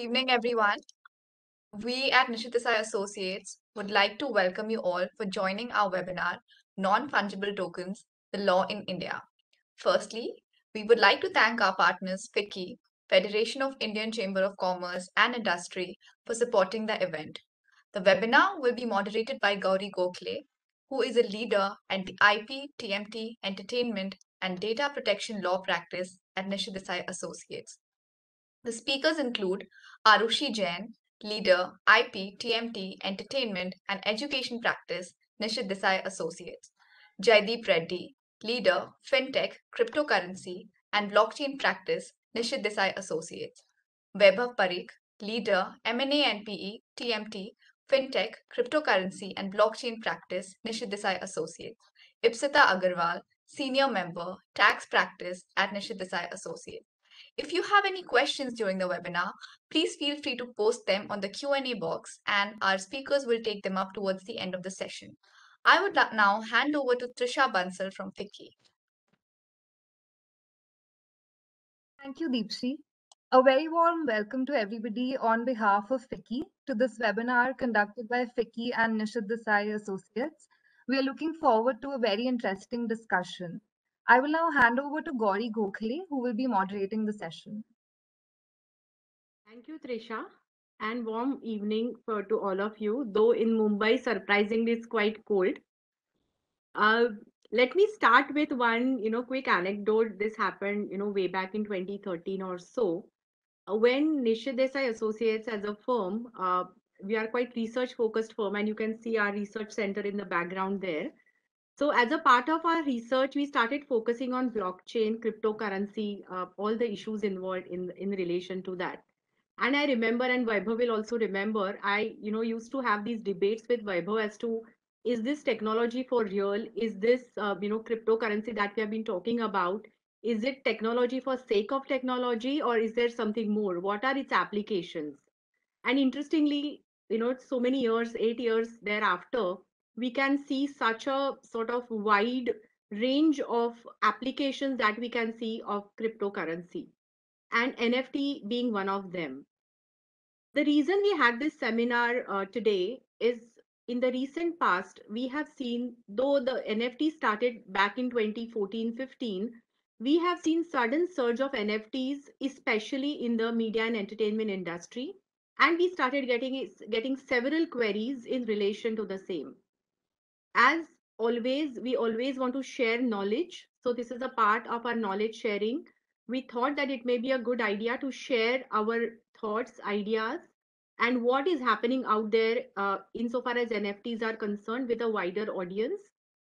Good evening, everyone. We at Nishith Desai Associates would like to welcome you all for joining our webinar, Non-Fungible Tokens, the Law in India. Firstly, we would like to thank our partners, FICCI, Federation of Indian Chamber of Commerce and Industry, for supporting the event. The webinar will be moderated by Gauri Gokhale, who is a leader at the IP, TMT, Entertainment and Data Protection Law Practice at Nishith Desai Associates. The speakers include Arushi Jain, leader IP, TMT, Entertainment and Education Practice, Nishith Desai Associates, Jaideep Reddy, leader FinTech, Cryptocurrency and Blockchain Practice, Nishith Desai Associates, Vaibhav Parikh, leader M&A and PE, TMT, FinTech, Cryptocurrency and Blockchain Practice, Nishith Desai Associates, Ipsita Agarwal, senior member, Tax Practice at Nishith Desai Associates. If you have any questions during the webinar, please feel free to post them on the Q&A box and our speakers will take them up towards the end of the session. I would now hand over to Trisha Bansal from FICCI. Thank you, Deepshi. A very warm welcome to everybody on behalf of FICCI to this webinar conducted by FICCI and Nishith Desai Associates. We are looking forward to a very interesting discussion. I will now hand over to Gauri Gokhale, who will be moderating the session. Thank you, Trisha, and warm evening for to all of you. Though in Mumbai, surprisingly, it's quite cold. Uh, let me start with one, you know, quick anecdote. This happened, you know, way back in 2013 or so. Uh, when Nishith Desai Associates as a firm, uh, we are quite research focused firm and you can see our research center in the background there. So as a part of our research, we started focusing on blockchain, cryptocurrency, uh, all the issues involved in, in relation to that. And I remember, and Vaibhav will also remember, I, you know, used to have these debates with Vaibhav as to, is this technology for real? Is this, uh, you know, cryptocurrency that we have been talking about? Is it technology for sake of technology or is there something more? What are its applications? And interestingly, you know, so many years, eight years thereafter, we can see such a sort of wide range of applications that we can see of cryptocurrency and NFT being one of them. The reason we had this seminar uh, today is in the recent past, we have seen, though the NFT started back in 2014-15, we have seen sudden surge of NFTs, especially in the media and entertainment industry. And we started getting, getting several queries in relation to the same as always, we always want to share knowledge. So this is a part of our knowledge sharing. We thought that it may be a good idea to share our thoughts, ideas, and what is happening out there uh, insofar as NFTs are concerned with a wider audience.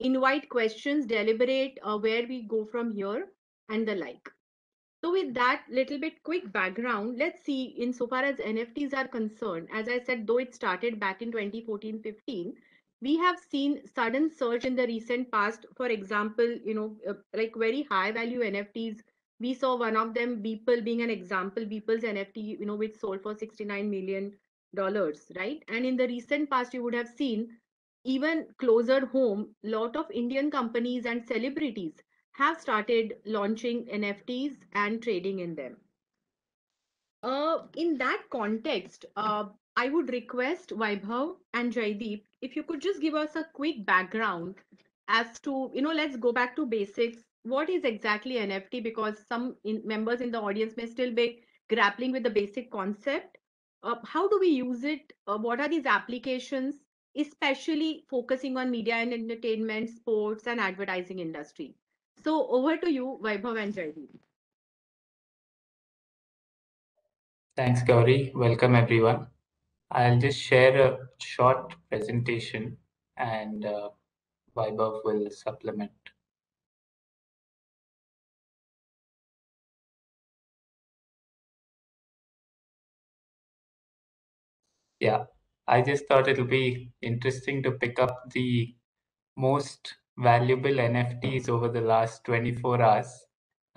Invite questions, deliberate uh, where we go from here and the like. So with that little bit quick background, let's see insofar as NFTs are concerned, as I said, though it started back in 2014-15, we have seen sudden surge in the recent past. For example, you know, uh, like very high value NFTs. We saw one of them, Beeple, being an example. Beeple's NFT, you know, which sold for 69 million dollars, right? And in the recent past, you would have seen even closer home, lot of Indian companies and celebrities have started launching NFTs and trading in them. Uh, in that context, uh, I would request Vaibhav and Jaideep if you could just give us a quick background as to, you know, let's go back to basics. What is exactly NFT? Because some in, members in the audience may still be grappling with the basic concept. Uh, how do we use it? Uh, what are these applications, especially focusing on media and entertainment, sports, and advertising industry? So over to you, Vaibhav and Jaideep. Thanks, Gauri. Welcome, everyone. I'll just share a short presentation and uh, will supplement. Yeah, I just thought it'll be interesting to pick up the most valuable NFTs over the last 24 hours.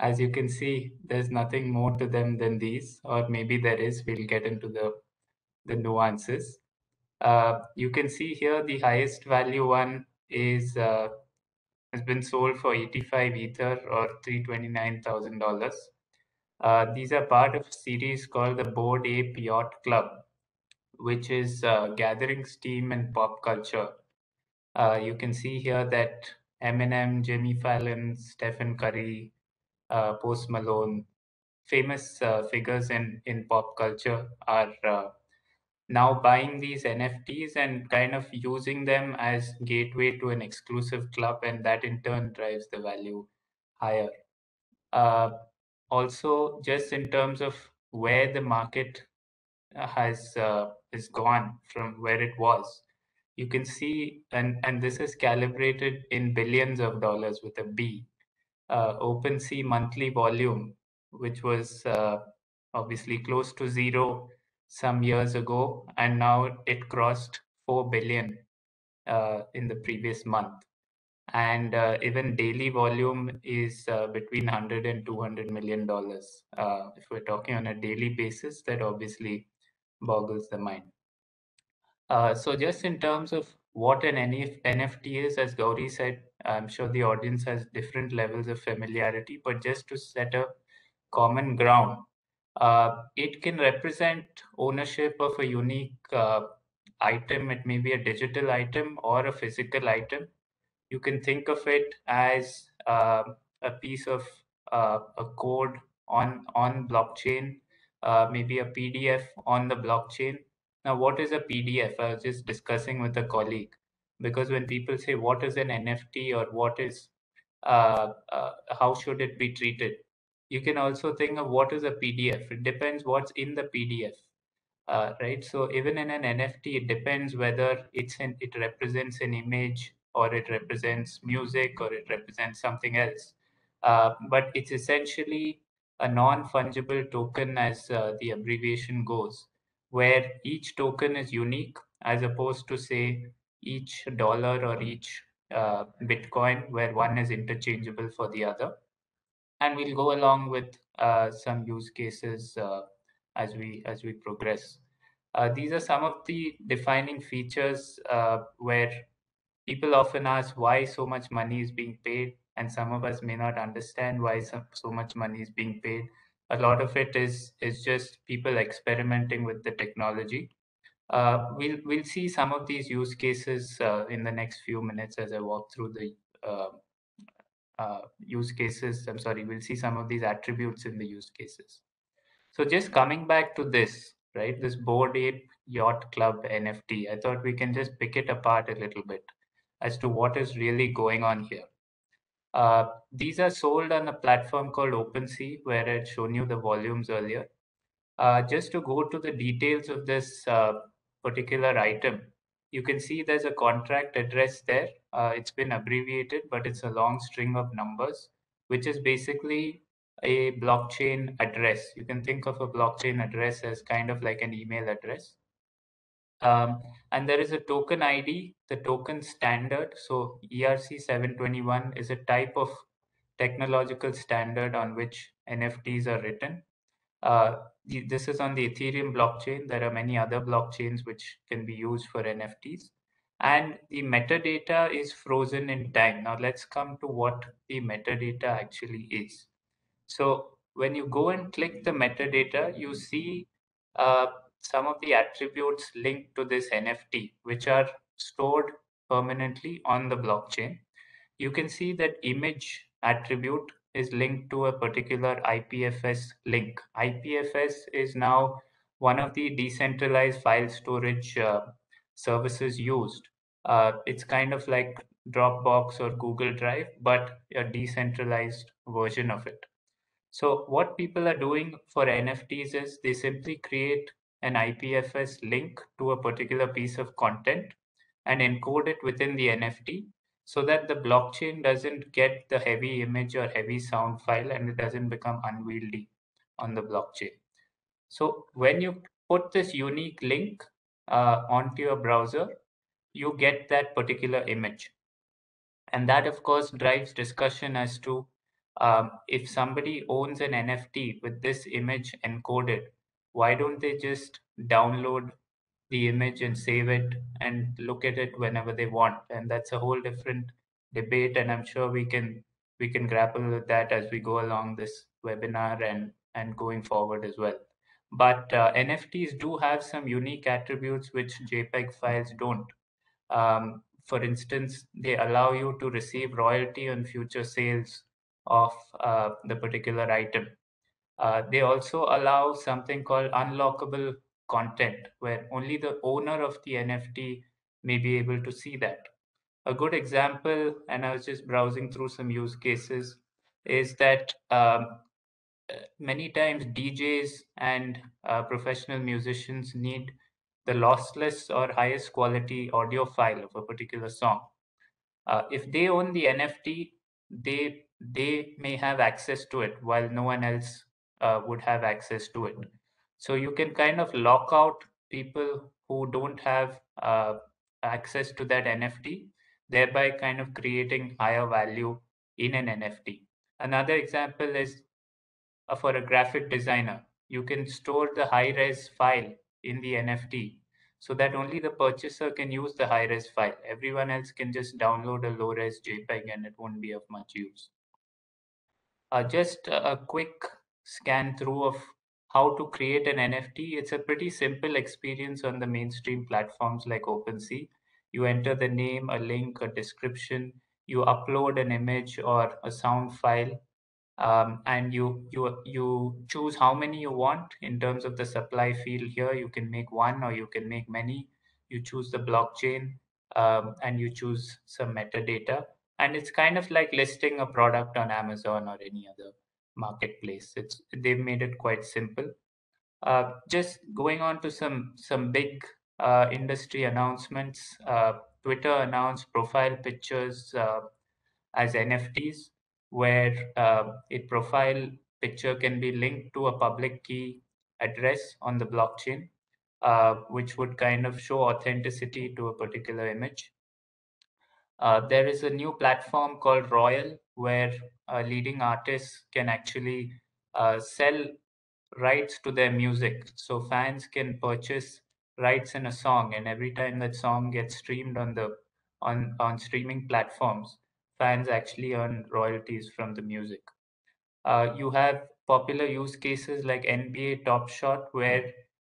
As you can see, there's nothing more to them than these, or maybe there is. We'll get into the the nuances. Uh, you can see here the highest value one is uh, has been sold for 85 ether or $329,000. Uh, these are part of a series called the Bored Ape Yacht Club, which is uh, gathering steam in pop culture. Uh, you can see here that Eminem, Jimmy Fallon, Stephen Curry, uh, Post Malone, famous figures in, in pop culture are now buying these NFTs and kind of using them as gateway to an exclusive club, and that in turn drives the value higher. Uh, also, just in terms of where the market uh, has uh, is gone from where it was, you can see, and and this is calibrated in billions of dollars with a B. Uh, OpenSea monthly volume, which was uh, obviously close to zero some years ago, and now it crossed 4 billion uh, in the previous month. And uh, even daily volume is uh, between 100 and 200 million dollars. Uh, if we're talking on a daily basis, that obviously boggles the mind. Uh, so just in terms of what an NF NFT is, as Gauri said, I'm sure the audience has different levels of familiarity, but just to set a common ground, uh, it can represent ownership of a unique uh, item. It may be a digital item or a physical item. You can think of it as uh, a piece of uh, a code on on blockchain, uh, maybe a PDF on the blockchain. Now, what is a PDF? I was just discussing with a colleague because when people say what is an NFT or what is uh, how should it be treated, you can also think of what is a PDF. It depends what's in the PDF, uh, right? So even in an NFT, it depends whether it's an it represents an image or it represents music or it represents something else. Uh, but it's essentially a non-fungible token, as uh, the abbreviation goes, where each token is unique, as opposed to say each dollar or each uh, Bitcoin, where one is interchangeable for the other and we'll go along with uh, some use cases uh, as we as we progress. Uh, these are some of the defining features uh, where people often ask why so much money is being paid, and some of us may not understand why so, so much money is being paid. A lot of it is is just people experimenting with the technology. Uh, we'll we'll see some of these use cases uh, in the next few minutes as I walk through the uh, use cases. I'm sorry, we'll see some of these attributes in the use cases. So just coming back to this, right, this Bored Ape Yacht Club NFT, I thought we can just pick it apart a little bit as to what is really going on here. Uh, these are sold on a platform called OpenSea, where I'd shown you the volumes earlier. Uh, just to go to the details of this uh, particular item, you can see there's a contract address there. Uh, it's been abbreviated, but it's a long string of numbers, which is basically a blockchain address. You can think of a blockchain address as kind of like an email address. Um, and there is a token ID, the token standard. So ERC 721 is a type of technological standard on which NFTs are written. Uh, this is on the Ethereum blockchain. There are many other blockchains which can be used for NFTs. And the metadata is frozen in time. Now let's come to what the metadata actually is. So when you go and click the metadata, you see uh, some of the attributes linked to this NFT, which are stored permanently on the blockchain. You can see that image attribute is linked to a particular IPFS link. IPFS is now one of the decentralized file storage uh, services used. Uh, it's kind of like Dropbox or Google Drive, but a decentralized version of it. So what people are doing for NFTs is they simply create an IPFS link to a particular piece of content and encode it within the NFT so that the blockchain doesn't get the heavy image or heavy sound file and it doesn't become unwieldy on the blockchain. So when you put this unique link uh, onto your browser, you get that particular image. And that, of course, drives discussion as to um, if somebody owns an NFT with this image encoded, why don't they just download the image and save it and look at it whenever they want and that's a whole different debate and i'm sure we can we can grapple with that as we go along this webinar and and going forward as well. But uh, NFTs do have some unique attributes which JPEG files don't. Um, for instance, they allow you to receive royalty on future sales of uh, the particular item. Uh, they also allow something called unlockable content, where only the owner of the NFT may be able to see that. A good example, and I was just browsing through some use cases, is that um, many times DJs and uh, professional musicians need the lossless or highest quality audio file of a particular song. Uh, if they own the NFT, they they may have access to it while no one else uh, would have access to it. So you can kind of lock out people who don't have uh, access to that NFT, thereby kind of creating higher value in an NFT. Another example is for a graphic designer. You can store the high res file in the NFT so that only the purchaser can use the high res file. Everyone else can just download a low res JPEG and it won't be of much use. Uh, just a quick scan through of how to create an NFT. It's a pretty simple experience on the mainstream platforms like OpenSea. You enter the name, a link, a description, you upload an image or a sound file, um, and you you you choose how many you want in terms of the supply field here. You can make one or you can make many. You choose the blockchain um, and you choose some metadata, and it's kind of like listing a product on Amazon or any other marketplace. It's they've made it quite simple. Uh, just going on to some some big uh, industry announcements. Uh, Twitter announced profile pictures uh, as NFTs, where uh, a profile picture can be linked to a public key address on the blockchain, uh, which would kind of show authenticity to a particular image. Uh, there is a new platform called Royal where uh, leading artists can actually uh, sell rights to their music. So fans can purchase rights in a song, and every time that song gets streamed on the on on streaming platforms, fans actually earn royalties from the music. Uh, you have popular use cases like NBA Top Shot, where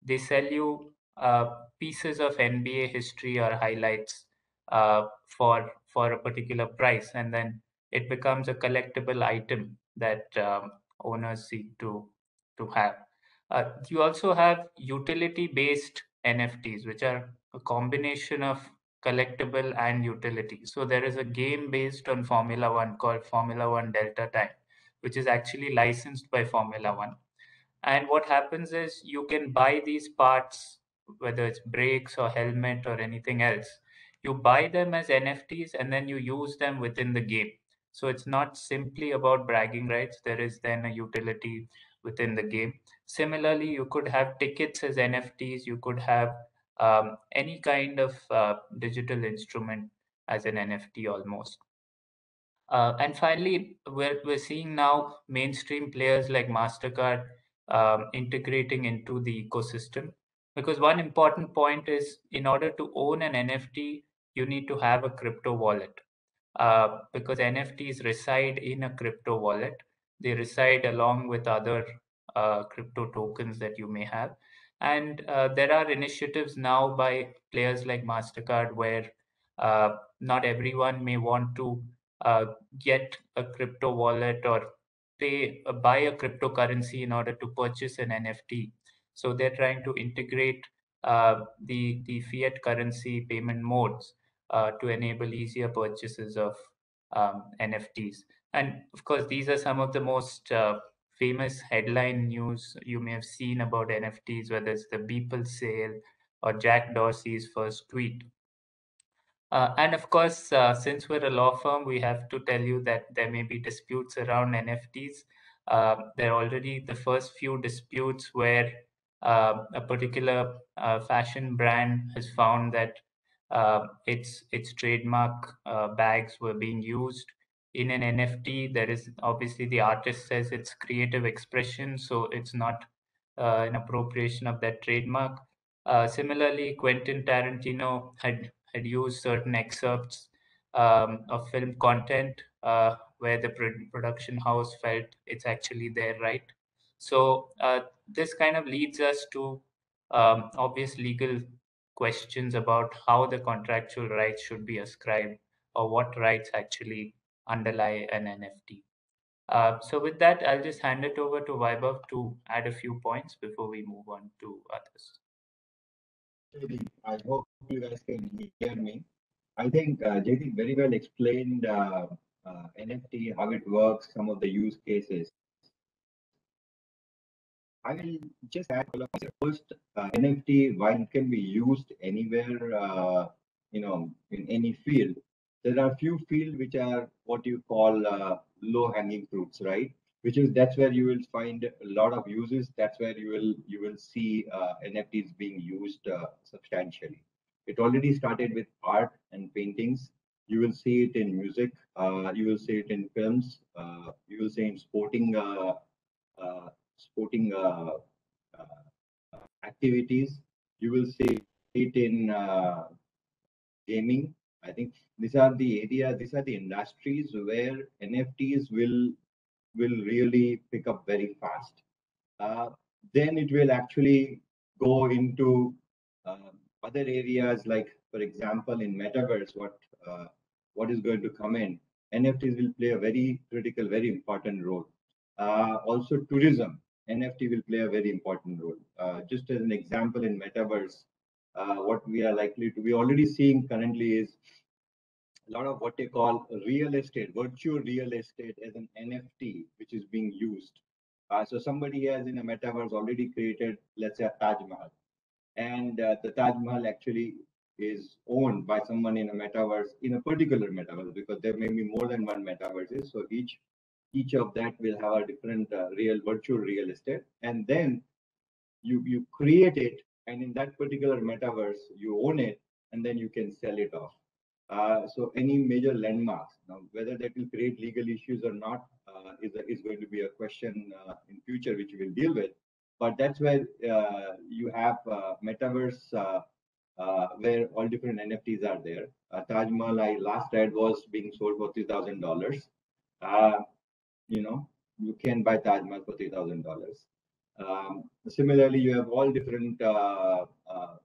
they sell you uh, pieces of NBA history or highlights uh, for for a particular price, and then it becomes a collectible item that um, owners seek to to have. Uh, you also have utility-based NFTs, which are a combination of collectible and utility. So there is a game based on Formula One called Formula One Delta Time, which is actually licensed by Formula One. And what happens is you can buy these parts, whether it's brakes or helmet or anything else. You buy them as NFTs and then you use them within the game. So it's not simply about bragging rights. There is then a utility within the game. Similarly, you could have tickets as NFTs. You could have um, any kind of uh, digital instrument as an NFT almost. Uh, and finally, we're, we're seeing now mainstream players like MasterCard um, integrating into the ecosystem. Because one important point is in order to own an NFT, you need to have a crypto wallet. Uh, because NFTs reside in a crypto wallet, they reside along with other uh, crypto tokens that you may have. And uh, there are initiatives now by players like MasterCard where uh, not everyone may want to uh, get a crypto wallet or pay uh, buy a cryptocurrency in order to purchase an NFT. So they're trying to integrate uh, the the fiat currency payment modes uh, to enable easier purchases of um, NFTs. And of course, these are some of the most famous headline news you may have seen about NFTs, whether it's the Beeple sale or Jack Dorsey's first tweet. Uh, and of course, uh, since we're a law firm, we have to tell you that there may be disputes around NFTs. Uh, there are already the first few disputes where uh, a particular uh, fashion brand has found that uh, its its trademark bags were being used in an NFT, there is obviously the artist says it's creative expression, so it's not uh, an appropriation of that trademark. Uh, similarly, Quentin Tarantino had had used certain excerpts um, of film content uh, where the production house felt it's actually their right. So uh, this kind of leads us to um, obvious legal questions about how the contractual rights should be ascribed or what rights actually underlie an NFT. Uh, so with that, I'll just hand it over to Vaibhav to add a few points before we move on to others. I hope you guys can hear me. I think uh, very well explained uh, uh, NFT, how it works, some of the use cases. I will just add first uh, NFT, while it can be used anywhere, uh, you know, in any field, there are few fields which are what you call uh, low hanging fruits, right? Which is that's where you will find a lot of uses. That's where you will you will see uh, NFTs being used uh, substantially. It already started with art and paintings. You will see it in music. Uh, you will see it in films. Uh, you will see in sporting uh, sporting activities. You will see it in gaming I think these are the area, these are the industries where NFTs will will really pick up very fast. Uh, then it will actually go into uh, other areas like, for example, in metaverse, what uh, what is going to come in. NFTs will play a very critical, very important role. Uh, also, tourism, NFT will play a very important role. Uh, just as an example, in metaverse, what we are likely to be already seeing currently is a lot of what they call real estate, virtual real estate as an NFT, which is being used. Uh, so somebody has in a metaverse already created, let's say, a Taj Mahal, and uh, the Taj Mahal actually is owned by someone in a metaverse in a particular metaverse because there may be more than one metaverse. So each each of that will have a different uh, real virtual real estate, and then you you create it, and in that particular metaverse you own it, and then you can sell it off. Uh, so any major landmarks, now whether that will create legal issues or not uh, is, is going to be a question uh, in future which we will deal with. But that's where uh, you have uh, metaverse where all different NFTs are there. Taj Mahal I last read was being sold for three thousand dollars. you know, you can buy Taj Mahal for three thousand dollars. Um, similarly, you have all different,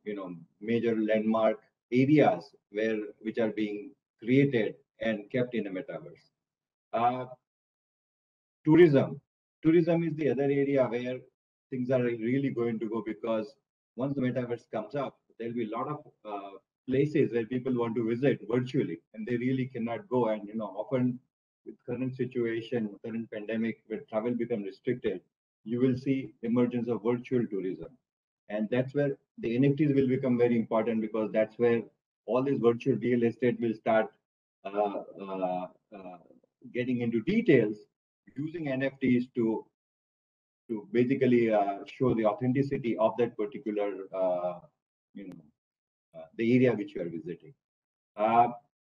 you know, major landmark areas where which are being created and kept in a metaverse. Uh, tourism. Tourism is the other area where things are really going to go because once the metaverse comes up, there'll be a lot of uh, places where people want to visit virtually and they really cannot go. And you know, often with current situation, current pandemic, where travel become restricted, you will see emergence of virtual tourism. And that's where the nfts will become very important because that's where all this virtual real estate will start uh, uh, uh, getting into details using nfts to to basically uh, show the authenticity of that particular uh, you know uh, the area which you are visiting.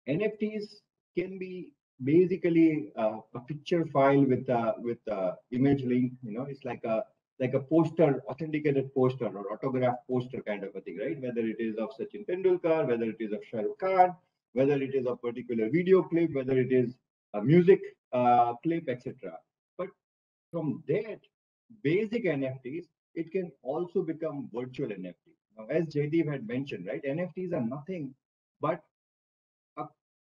Nfts can be basically a picture file with a with a image link you know it's like a like a poster, authenticated poster or autograph poster kind of a thing, right? Whether it is of Sachin Tendulkar, whether it is of Shah Khan, whether it is a particular video clip, whether it is a music uh, clip, etc. But from that basic NFTs, it can also become virtual NFTs. Now, as Jaideep had mentioned, right, NFTs are nothing but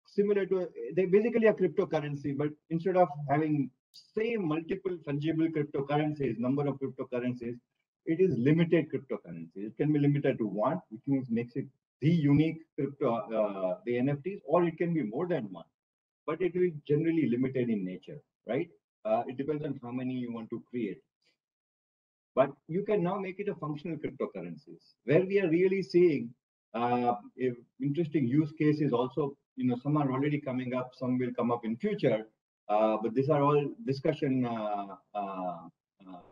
similar to they're basically a cryptocurrency, but instead of having same multiple fungible cryptocurrencies, number of cryptocurrencies, it is limited cryptocurrency. It can be limited to one, which means makes it the unique crypto, uh, the NFTs, or it can be more than one, but it will generally limited in nature, right? Uh, it depends on how many you want to create. But you can now make it a functional cryptocurrencies, where we are really seeing uh, interesting use cases. Also, you know, some are already coming up, some will come up in future uh, but these are all discussion uh, uh,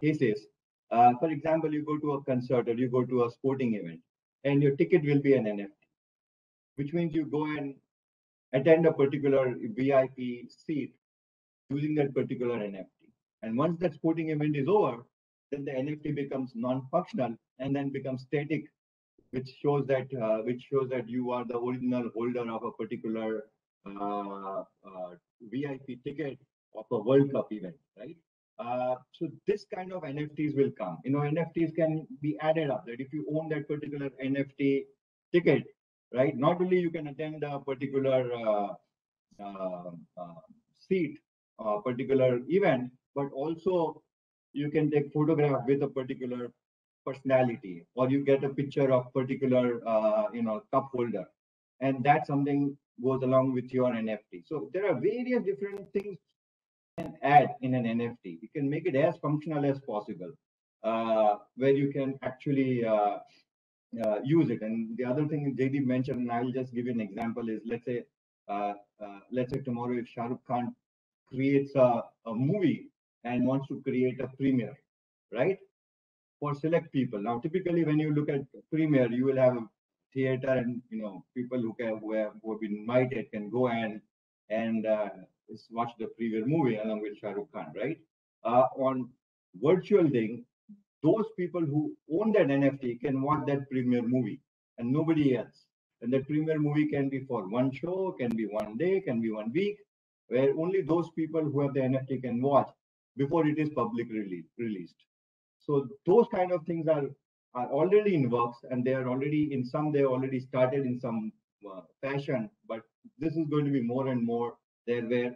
cases. for example, you go to a concert or you go to a sporting event and your ticket will be an NFT, which means you go and attend a particular VIP seat using that particular NFT. And once that sporting event is over, then the NFT becomes non-functional and then becomes static, which shows that uh, which shows that you are the original holder of a particular uh, uh, VIP ticket of a World Cup event, right? Uh, so this kind of NFTs will come. You know, NFTs can be added up. That if you own that particular NFT ticket, right? Not only you can attend a particular uh, uh, uh seat, a particular event, but also you can take photograph with a particular personality, or you get a picture of particular, uh, you know, cup holder, and that something goes along with your NFT. So there are various different things you can add in an NFT. You can make it as functional as possible, uh, where you can actually uh, uh, use it. And the other thing JD mentioned, and I'll just give you an example, is let's say, uh, uh, let's say tomorrow if Shah Rukh Khan creates a, a movie and wants to create a premiere, right? For select people. Now, typically, when you look at premiere, you will have a theater, and you know people who who have, who have been invited can go and and uh, watch the premiere movie along with Shah Rukh Khan, right? Uh, on virtual thing, those people who own that NFT can watch that premiere movie and nobody else. And that premiere movie can be for one show, can be one day, can be one week, where only those people who have the NFT can watch before it is public release, released. So those kind of things are are already in works and they are already in some they already started in some uh, fashion but this is going to be more and more there where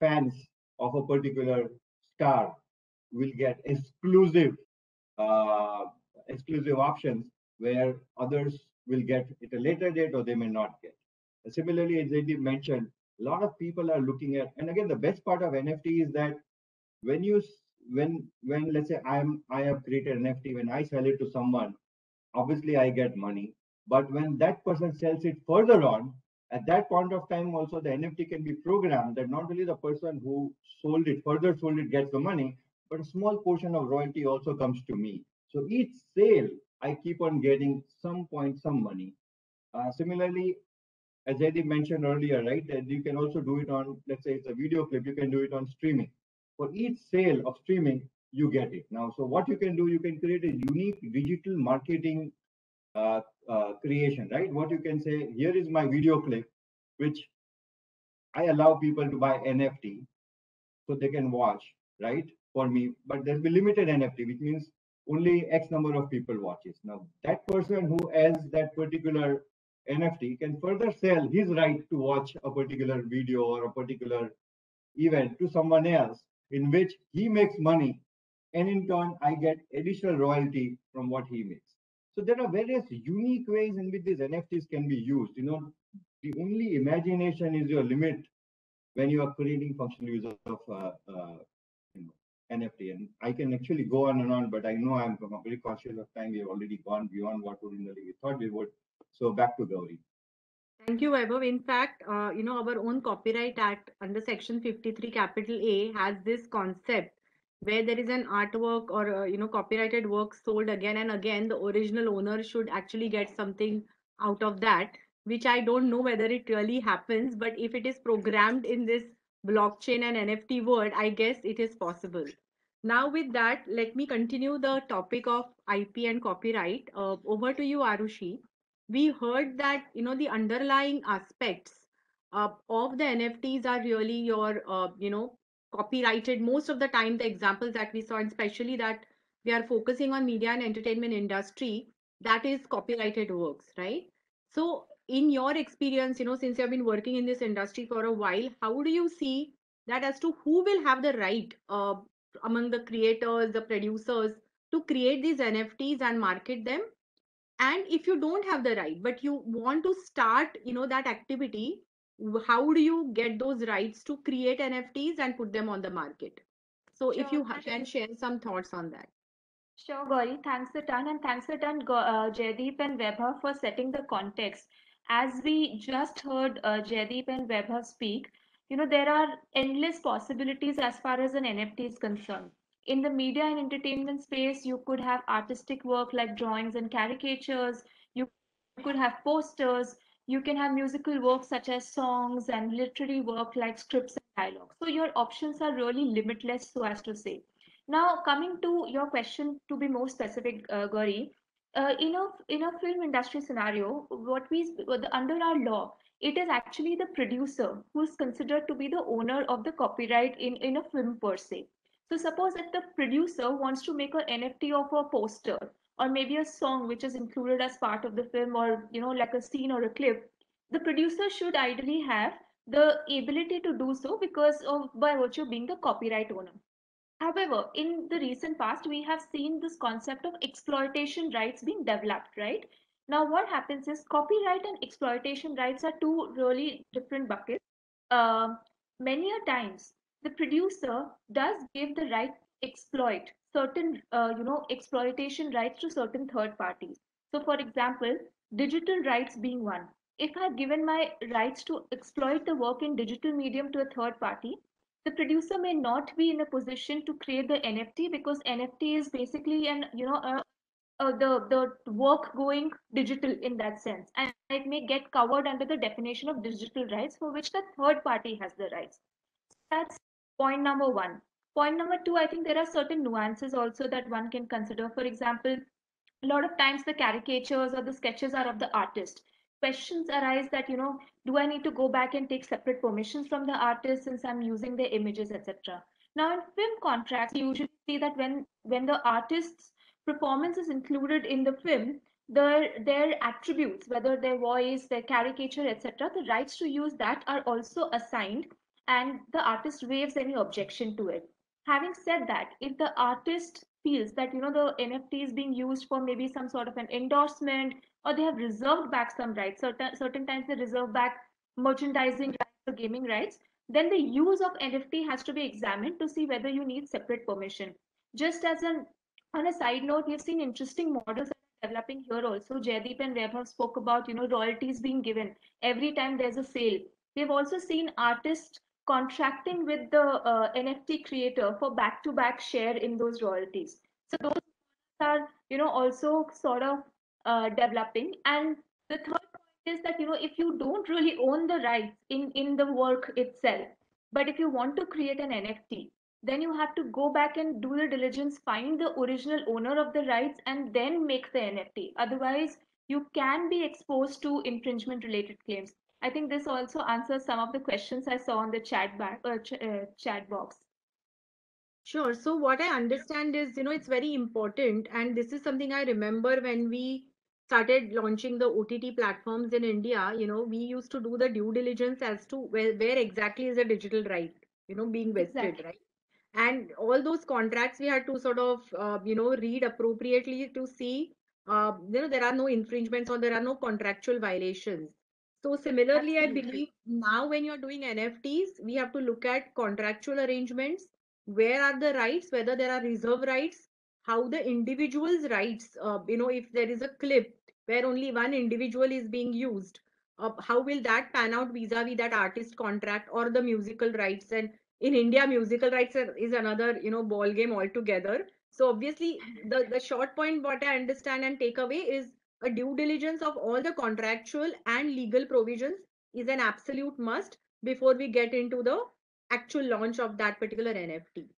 fans of a particular star will get exclusive uh, exclusive options where others will get at a later date or they may not get. Similarly, as I mentioned, a lot of people are looking at, and again, the best part of NFT is that when you when when let's say I'm I have created an NFT, when I sell it to someone, obviously I get money. But when that person sells it further on, at that point of time also the nft can be programmed that not only the person who sold it further sold it gets the money but a small portion of royalty also comes to me. So each sale i keep on getting some point some money. Uh, similarly as Eddie mentioned earlier right that you can also do it on let's say it's a video clip you can do it on streaming for each sale of streaming you get it now so what you can do you can create a unique digital marketing uh, uh, creation, right? What you can say, here is my video clip, which I allow people to buy NFT so they can watch, right? For me, but there'll be limited NFT, which means only X number of people watches. Now, that person who has that particular NFT can further sell his right to watch a particular video or a particular event to someone else in which he makes money and in turn I get additional royalty from what he makes. So there are various unique ways in which these NFTs can be used. You know, the only imagination is your limit when you are creating functional use of uh, uh, you know, NFT. And I can actually go on and on, but I know I'm very conscious of time. We've already gone beyond what originally we thought we would. So back to Gauri. Thank you, Vaibhav. In fact, uh, you know, our own Copyright Act under Section 53, capital A, has this concept where there is an artwork or uh, you know copyrighted work sold again and again the original owner should actually get something out of that which i don't know whether it really happens but if it is programmed in this blockchain and nft world i guess it is possible. Now with that let me continue the topic of ip and copyright. Uh, over to you arushi we heard that you know the underlying aspects uh, of the nfts are really your uh, you know copyrighted. Most of the time the examples that we saw and especially that we are focusing on media and entertainment industry that is copyrighted works right? So in your experience you know since you have been working in this industry for a while how do you see that as to who will have the right uh, among the creators the producers to create these nfts and market them and if you don't have the right but you want to start you know that activity how do you get those rights to create NFTs and put them on the market? So sure. if you can share some thoughts on that. Sure, Gauri. Thanks a ton. And thanks a ton, uh, Jaideep and Vaibhav, for setting the context. As we just heard uh, Jaideep and Vaibhav speak, you know, there are endless possibilities as far as an NFT is concerned. In the media and entertainment space, you could have artistic work like drawings and caricatures. You could have posters you can have musical work such as songs and literary work like scripts and dialogue. So your options are really limitless, so as to say. Now, coming to your question, to be more specific, uh, Gauri, uh, in a in a film industry scenario, what we under our law, it is actually the producer who is considered to be the owner of the copyright in in a film per se. So suppose if the producer wants to make an NFT of a poster or maybe a song which is included as part of the film or you know like a scene or a clip, the producer should ideally have the ability to do so because of by virtue of being the copyright owner. However, in the recent past, we have seen this concept of exploitation rights being developed, right? Now, what happens is copyright and exploitation rights are two really different buckets. Uh, many a times, the producer does give the right exploit certain, uh, you know, exploitation rights to certain third parties. So, for example, digital rights being one. If I've given my rights to exploit the work in digital medium to a third party, the producer may not be in a position to create the NFT because NFT is basically an you know a, a, the the work going digital in that sense, and it may get covered under the definition of digital rights for which the third party has the rights. That's point number one. Point number two, I think there are certain nuances also that one can consider. For example, a lot of times the caricatures or the sketches are of the artist questions arise that you know do i need to go back and take separate permissions from the artist since i'm using their images etc now in film contracts you usually see that when when the artist's performance is included in the film their their attributes whether their voice their caricature etc the rights to use that are also assigned and the artist waives any objection to it having said that if the artist feels that you know the nft is being used for maybe some sort of an endorsement or they have reserved back some rights. Certain certain times they reserve back merchandising rights or gaming rights. Then the use of NFT has to be examined to see whether you need separate permission. Just as an on a side note, we've seen interesting models developing here also. Jaideep and Vaibhav spoke about you know royalties being given every time there's a sale. We've also seen artists contracting with the uh, NFT creator for back-to-back share in those royalties. So those are you know also sort of uh, developing. And the third point is that you know if you don't really own the rights in in the work itself but if you want to create an nft then you have to go back and do the diligence find the original owner of the rights and then make the nft otherwise you can be exposed to infringement related claims i think this also answers some of the questions i saw on the chat, bar, uh, ch uh, chat box Sure. So what I understand is, you know, it's very important. And this is something I remember when we started launching the OTT platforms in India, you know, we used to do the due diligence as to where, where exactly is the digital right, you know, being vested, exactly. right? And all those contracts we had to sort of, uh, you know, read appropriately to see, uh, you know, there are no infringements or there are no contractual violations. So similarly, Absolutely. I believe now when you're doing NFTs, we have to look at contractual arrangements. Where are the rights? Whether there are reserve rights, how the individual's rights, uh, you know, if there is a clip where only one individual is being used uh, how will that pan out vis-a-vis that artist contract or the musical rights and in india musical rights is another you know ball game altogether so obviously the the short point what i understand and take away is a due diligence of all the contractual and legal provisions is an absolute must before we get into the actual launch of that particular nft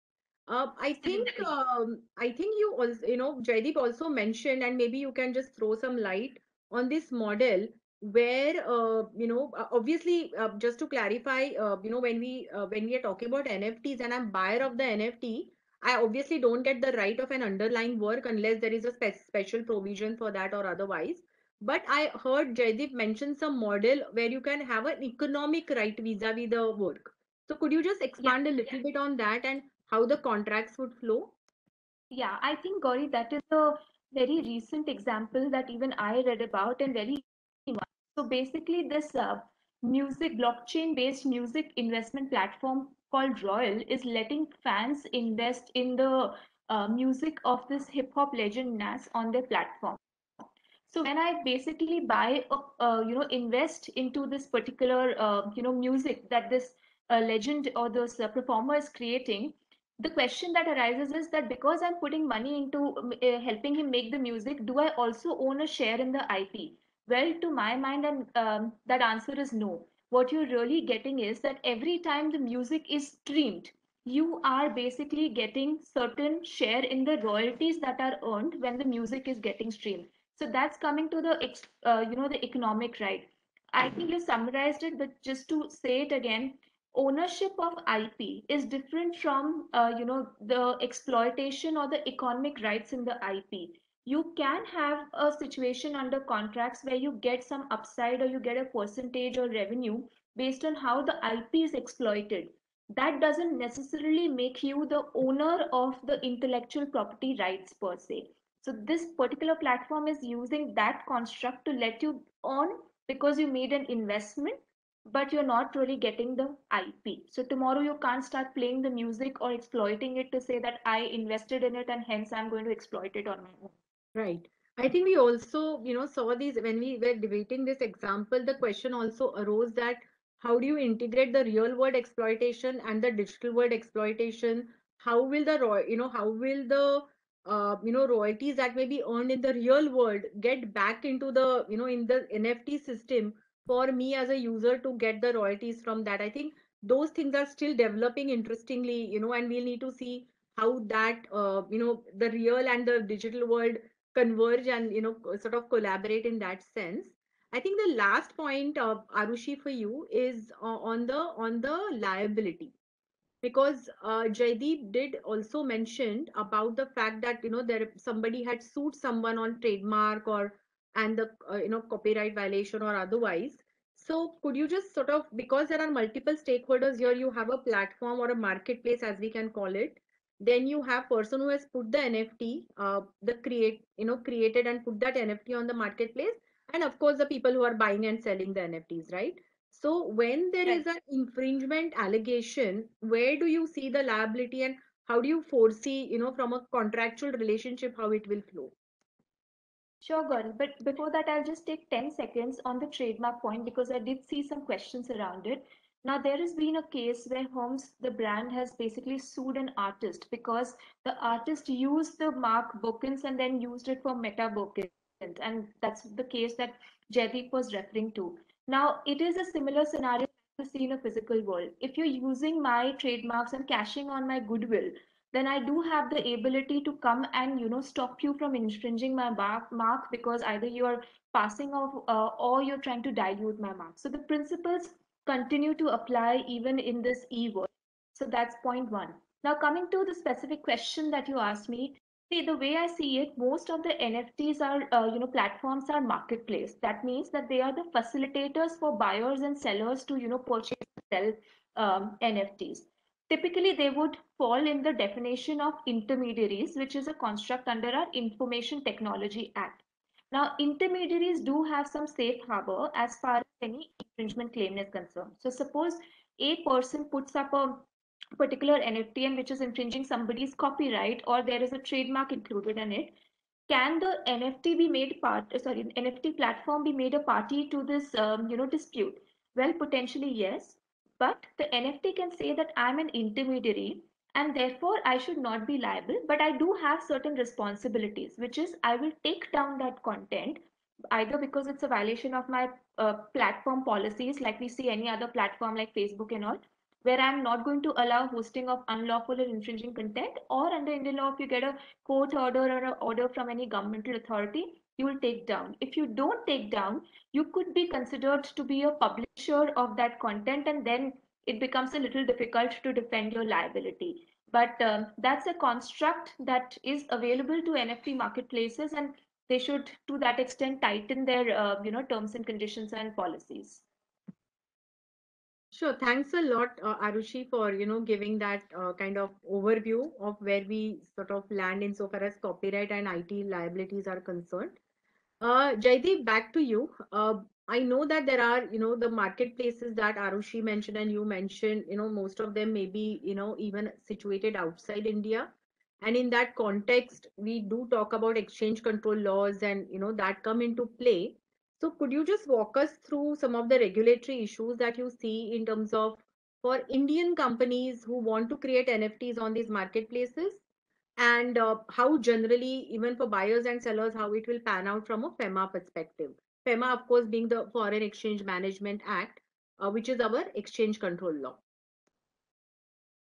uh, I think um, I think you also you know Jaideep also mentioned and maybe you can just throw some light on this model where uh, you know obviously uh, just to clarify uh, you know when we uh, when we are talking about NFTs and I'm buyer of the NFT I obviously don't get the right of an underlying work unless there is a spe special provision for that or otherwise but I heard Jaideep mention some model where you can have an economic right vis-a-vis -vis the work so could you just expand yeah. a little bit on that and how the contracts would flow? Yeah, I think Gauri, that is a very recent example that even I read about and very so basically this uh, music blockchain based music investment platform called Royal is letting fans invest in the uh, music of this hip hop legend Nas on their platform. So when I basically buy, uh, you know, invest into this particular, uh, you know, music that this uh, legend or this uh, performer is creating, the question that arises is that because I'm putting money into uh, helping him make the music, do I also own a share in the IP? Well, to my mind, and um, that answer is no. What you're really getting is that every time the music is streamed, you are basically getting certain share in the royalties that are earned when the music is getting streamed. So that's coming to the uh, you know the economic right. I think you summarized it, but just to say it again, ownership of IP is different from, uh, you know, the exploitation or the economic rights in the IP. You can have a situation under contracts where you get some upside or you get a percentage or revenue based on how the IP is exploited. That doesn't necessarily make you the owner of the intellectual property rights per se. So this particular platform is using that construct to let you on because you made an investment but you're not really getting the IP. So tomorrow you can't start playing the music or exploiting it to say that I invested in it and hence I'm going to exploit it on my own. Right. I think we also, you know, saw these when we were debating this example, the question also arose that how do you integrate the real world exploitation and the digital world exploitation? How will the, you know, how will the, uh, you know, royalties that may be earned in the real world get back into the, you know, in the NFT system for me as a user to get the royalties from that. I think those things are still developing interestingly, you know, and we'll need to see how that, uh, you know, the real and the digital world converge and, you know, sort of collaborate in that sense. I think the last point, uh, Arushi, for you is uh, on the on the liability, because uh, Jaideep did also mention about the fact that you know there somebody had sued someone on trademark or and the uh, you know copyright violation or otherwise so could you just sort of because there are multiple stakeholders here you have a platform or a marketplace as we can call it then you have person who has put the nft uh, the create you know created and put that nft on the marketplace and of course the people who are buying and selling the nfts right so when there Right. is an infringement allegation where do you see the liability and how do you foresee you know from a contractual relationship how it will flow Sure, Gauri. But before that, I'll just take 10 seconds on the trademark point because I did see some questions around it. Now, there has been a case where Hermès, the brand, has basically sued an artist because the artist used the mark Birkins and then used it for Meta Birkins. And that's the case that Jaideep was referring to. Now, it is a similar scenario to see in a physical world. If you're using my trademarks and cashing on my goodwill, then I do have the ability to come and you know stop you from infringing my mark, mark because either you are passing off uh, or you're trying to dilute my mark. So the principles continue to apply even in this e world. So that's point one. Now coming to the specific question that you asked me, see the way I see it, most of the NFTs are uh, you know platforms are marketplace. That means that they are the facilitators for buyers and sellers to you know purchase and sell um, NFTs. Typically, they would fall in the definition of intermediaries, which is a construct under our Information Technology Act. Now, intermediaries do have some safe harbor as far as any infringement claim is concerned. So suppose a person puts up a particular NFT and which is infringing somebody's copyright or there is a trademark included in it, can the NFT be made part, sorry, NFT platform be made a party to this, um, you know, dispute? Well, potentially yes, but the NFT can say that I'm an intermediary and therefore I should not be liable, but I do have certain responsibilities, which is I will take down that content either because it's a violation of my uh, platform policies, like we see any other platform like Facebook and all, where I'm not going to allow hosting of unlawful or infringing content, or under Indian law, if you get a court order or an order from any governmental authority, you will take down. If you don't take down, you could be considered to be a publisher of that content, and then it becomes a little difficult to defend your liability. But um, that's a construct that is available to NFT marketplaces, and they should, to that extent, tighten their uh, you know terms and conditions and policies. Sure. Thanks a lot, uh, Arushi, for you know giving that uh, kind of overview of where we sort of land insofar as copyright and IT liabilities are concerned. Uh, Jaideep, back to you. Uh, I know that there are you know the marketplaces that Arushi mentioned and you mentioned. You know most of them may be you know even situated outside India, and in that context, we do talk about exchange control laws and you know that come into play. So could you just walk us through some of the regulatory issues that you see in terms of for Indian companies who want to create NFTs on these marketplaces and uh, how generally, even for buyers and sellers, how it will pan out from a FEMA perspective. FEMA, of course, being the Foreign Exchange Management Act, uh, which is our exchange control law.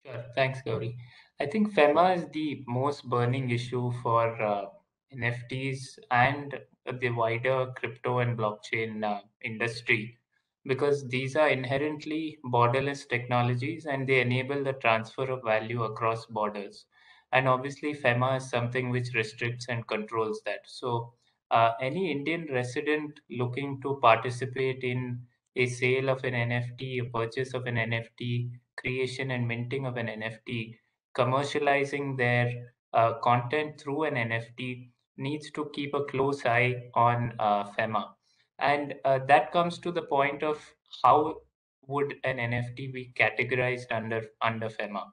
Sure. Thanks, Gauri. I think FEMA is the most burning issue for uh, NFTs and the wider crypto and blockchain uh, industry because these are inherently borderless technologies and they enable the transfer of value across borders. And obviously, FEMA is something which restricts and controls that. So, uh, any Indian resident looking to participate in a sale of an NFT, a purchase of an NFT, creation and minting of an NFT, commercializing their uh, content through an NFT needs to keep a close eye on uh, FEMA. And uh, that comes to the point of how would an NFT be categorized under under FEMA?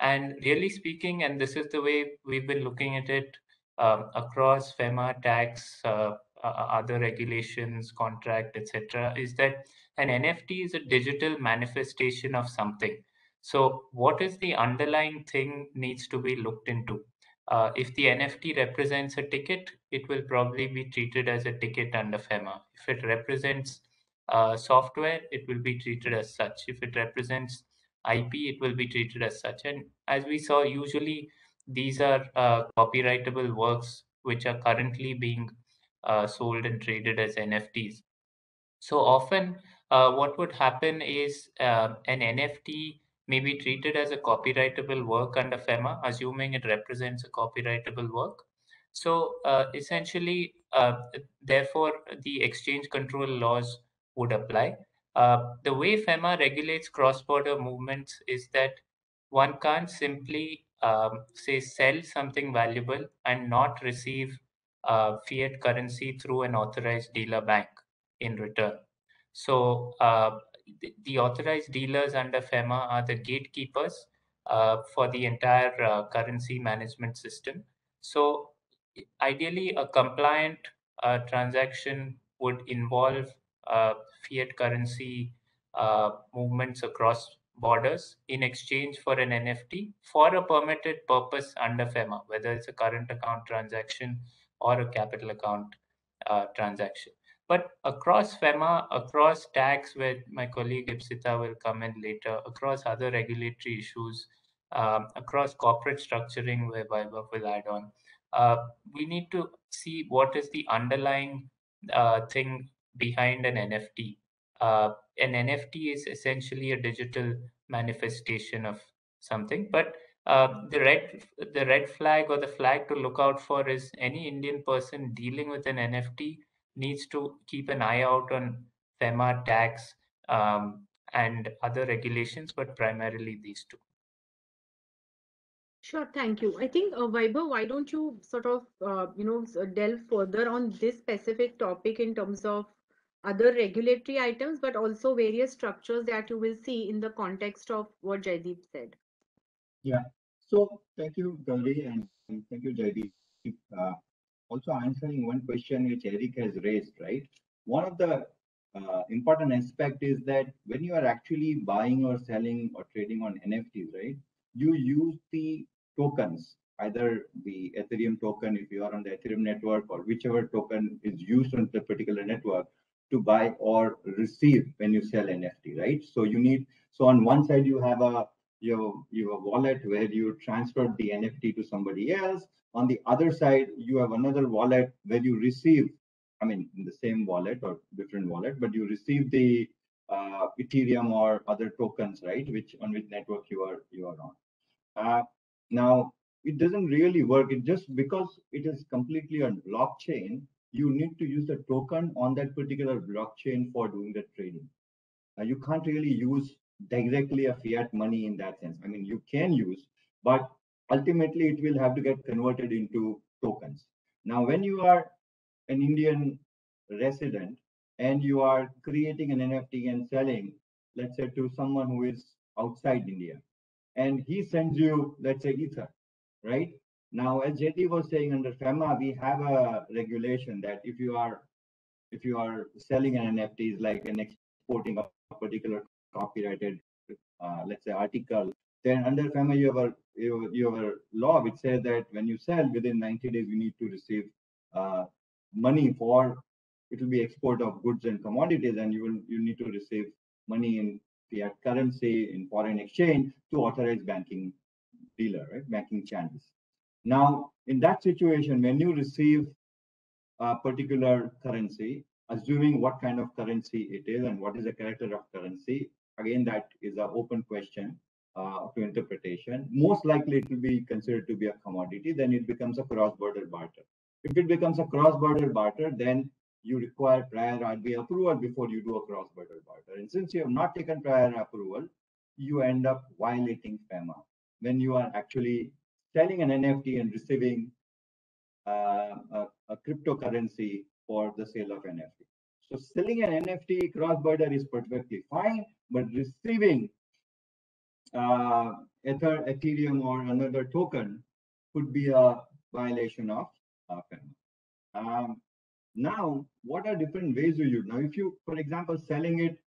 And really speaking, and this is the way we've been looking at it um, across FEMA, tax, uh, uh, other regulations, contract, etc., is that an NFT is a digital manifestation of something. So, what is the underlying thing needs to be looked into? Uh, if the NFT represents a ticket, it will probably be treated as a ticket under FEMA. If it represents uh, software, it will be treated as such. If it represents IP, it will be treated as such. And as we saw, usually these are uh, copyrightable works which are currently being uh, sold and traded as NFTs. So often, uh, what would happen is uh, an NFT may be treated as a copyrightable work under FEMA, assuming it represents a copyrightable work. So uh, essentially, uh, therefore, the exchange control laws would apply. The way FEMA regulates cross-border movements is that one can't simply um, say sell something valuable and not receive uh, fiat currency through an authorized dealer bank in return. So uh, the, the, authorized dealers under FEMA are the gatekeepers uh, for the entire uh, currency management system. So ideally, a compliant uh, transaction would involve uh, fiat currency movements across borders in exchange for an NFT for a permitted purpose under FEMA, whether it's a current account transaction or a capital account uh, transaction. But across FEMA, across tax, where my colleague Ipsita will come in later, across other regulatory issues, um, across corporate structuring, where Vaibhav will add on, uh, we need to see what is the underlying uh, thing behind an NFT. Uh, an NFT is essentially a digital manifestation of something, but uh, the red the red flag or the flag to look out for is any Indian person dealing with an NFT needs to keep an eye out on FEMA tax um, and other regulations, but primarily these two. Sure, thank you. I think, uh, Vaibhav, why don't you sort of, uh, you know, delve further on this specific topic in terms of other regulatory items, but also various structures that you will see in the context of what Jaideep said. Yeah. So thank you, Gauri, and, thank you, Jaideep. Uh, also answering one question which Eric has raised, right? One of the uh, important aspect is that when you are actually buying or selling or trading on NFTs, right? You use the tokens, either the Ethereum token if you are on the Ethereum network or whichever token is used on the particular network to buy or receive when you sell NFT, right? So you need, so on one side you have a your you have a wallet where you transfer the NFT to somebody else. On the other side, you have another wallet where you receive, I mean, in the same wallet or different wallet, but you receive the uh, Ethereum or other tokens, right? Which on which network you are you are on. Uh, now it doesn't really work. It just because it is completely on blockchain, you need to use the token on that particular blockchain for doing the trading. Uh, you can't really use directly a fiat money in that sense. I mean, you can use, but ultimately it will have to get converted into tokens. Now, when you are an Indian resident and you are creating an NFT and selling, let's say to someone who is outside India, and he sends you, let's say, Ether, right? Now, as JT was saying under FEMA, we have a regulation that if you are if you are selling an NFT, like an exporting of a particular copyrighted, uh, let's say, article, then under FEMA, you have, a, you, you have a law which says that when you sell within 90 days, you need to receive uh, money for it will be export of goods and commodities, and you will you need to receive money in fiat currency in foreign exchange to authorize banking dealer, right? Banking channels. Now, in that situation, when you receive a particular currency, assuming what kind of currency it is and what is the character of currency. Again, that is an open question uh, to interpretation. Most likely it will be considered to be a commodity, then it becomes a cross-border barter. If it becomes a cross-border barter, then you require prior RBI approval before you do a cross-border barter. And since you have not taken prior approval, you end up violating FEMA when you are actually selling an NFT and receiving uh, a, a, cryptocurrency for the sale of NFT. So selling an NFT cross-border is perfectly fine, but receiving uh, Ether, Ethereum or another token could be a violation of uh. Um, now, what are different ways you use? Now, if you, for example, selling it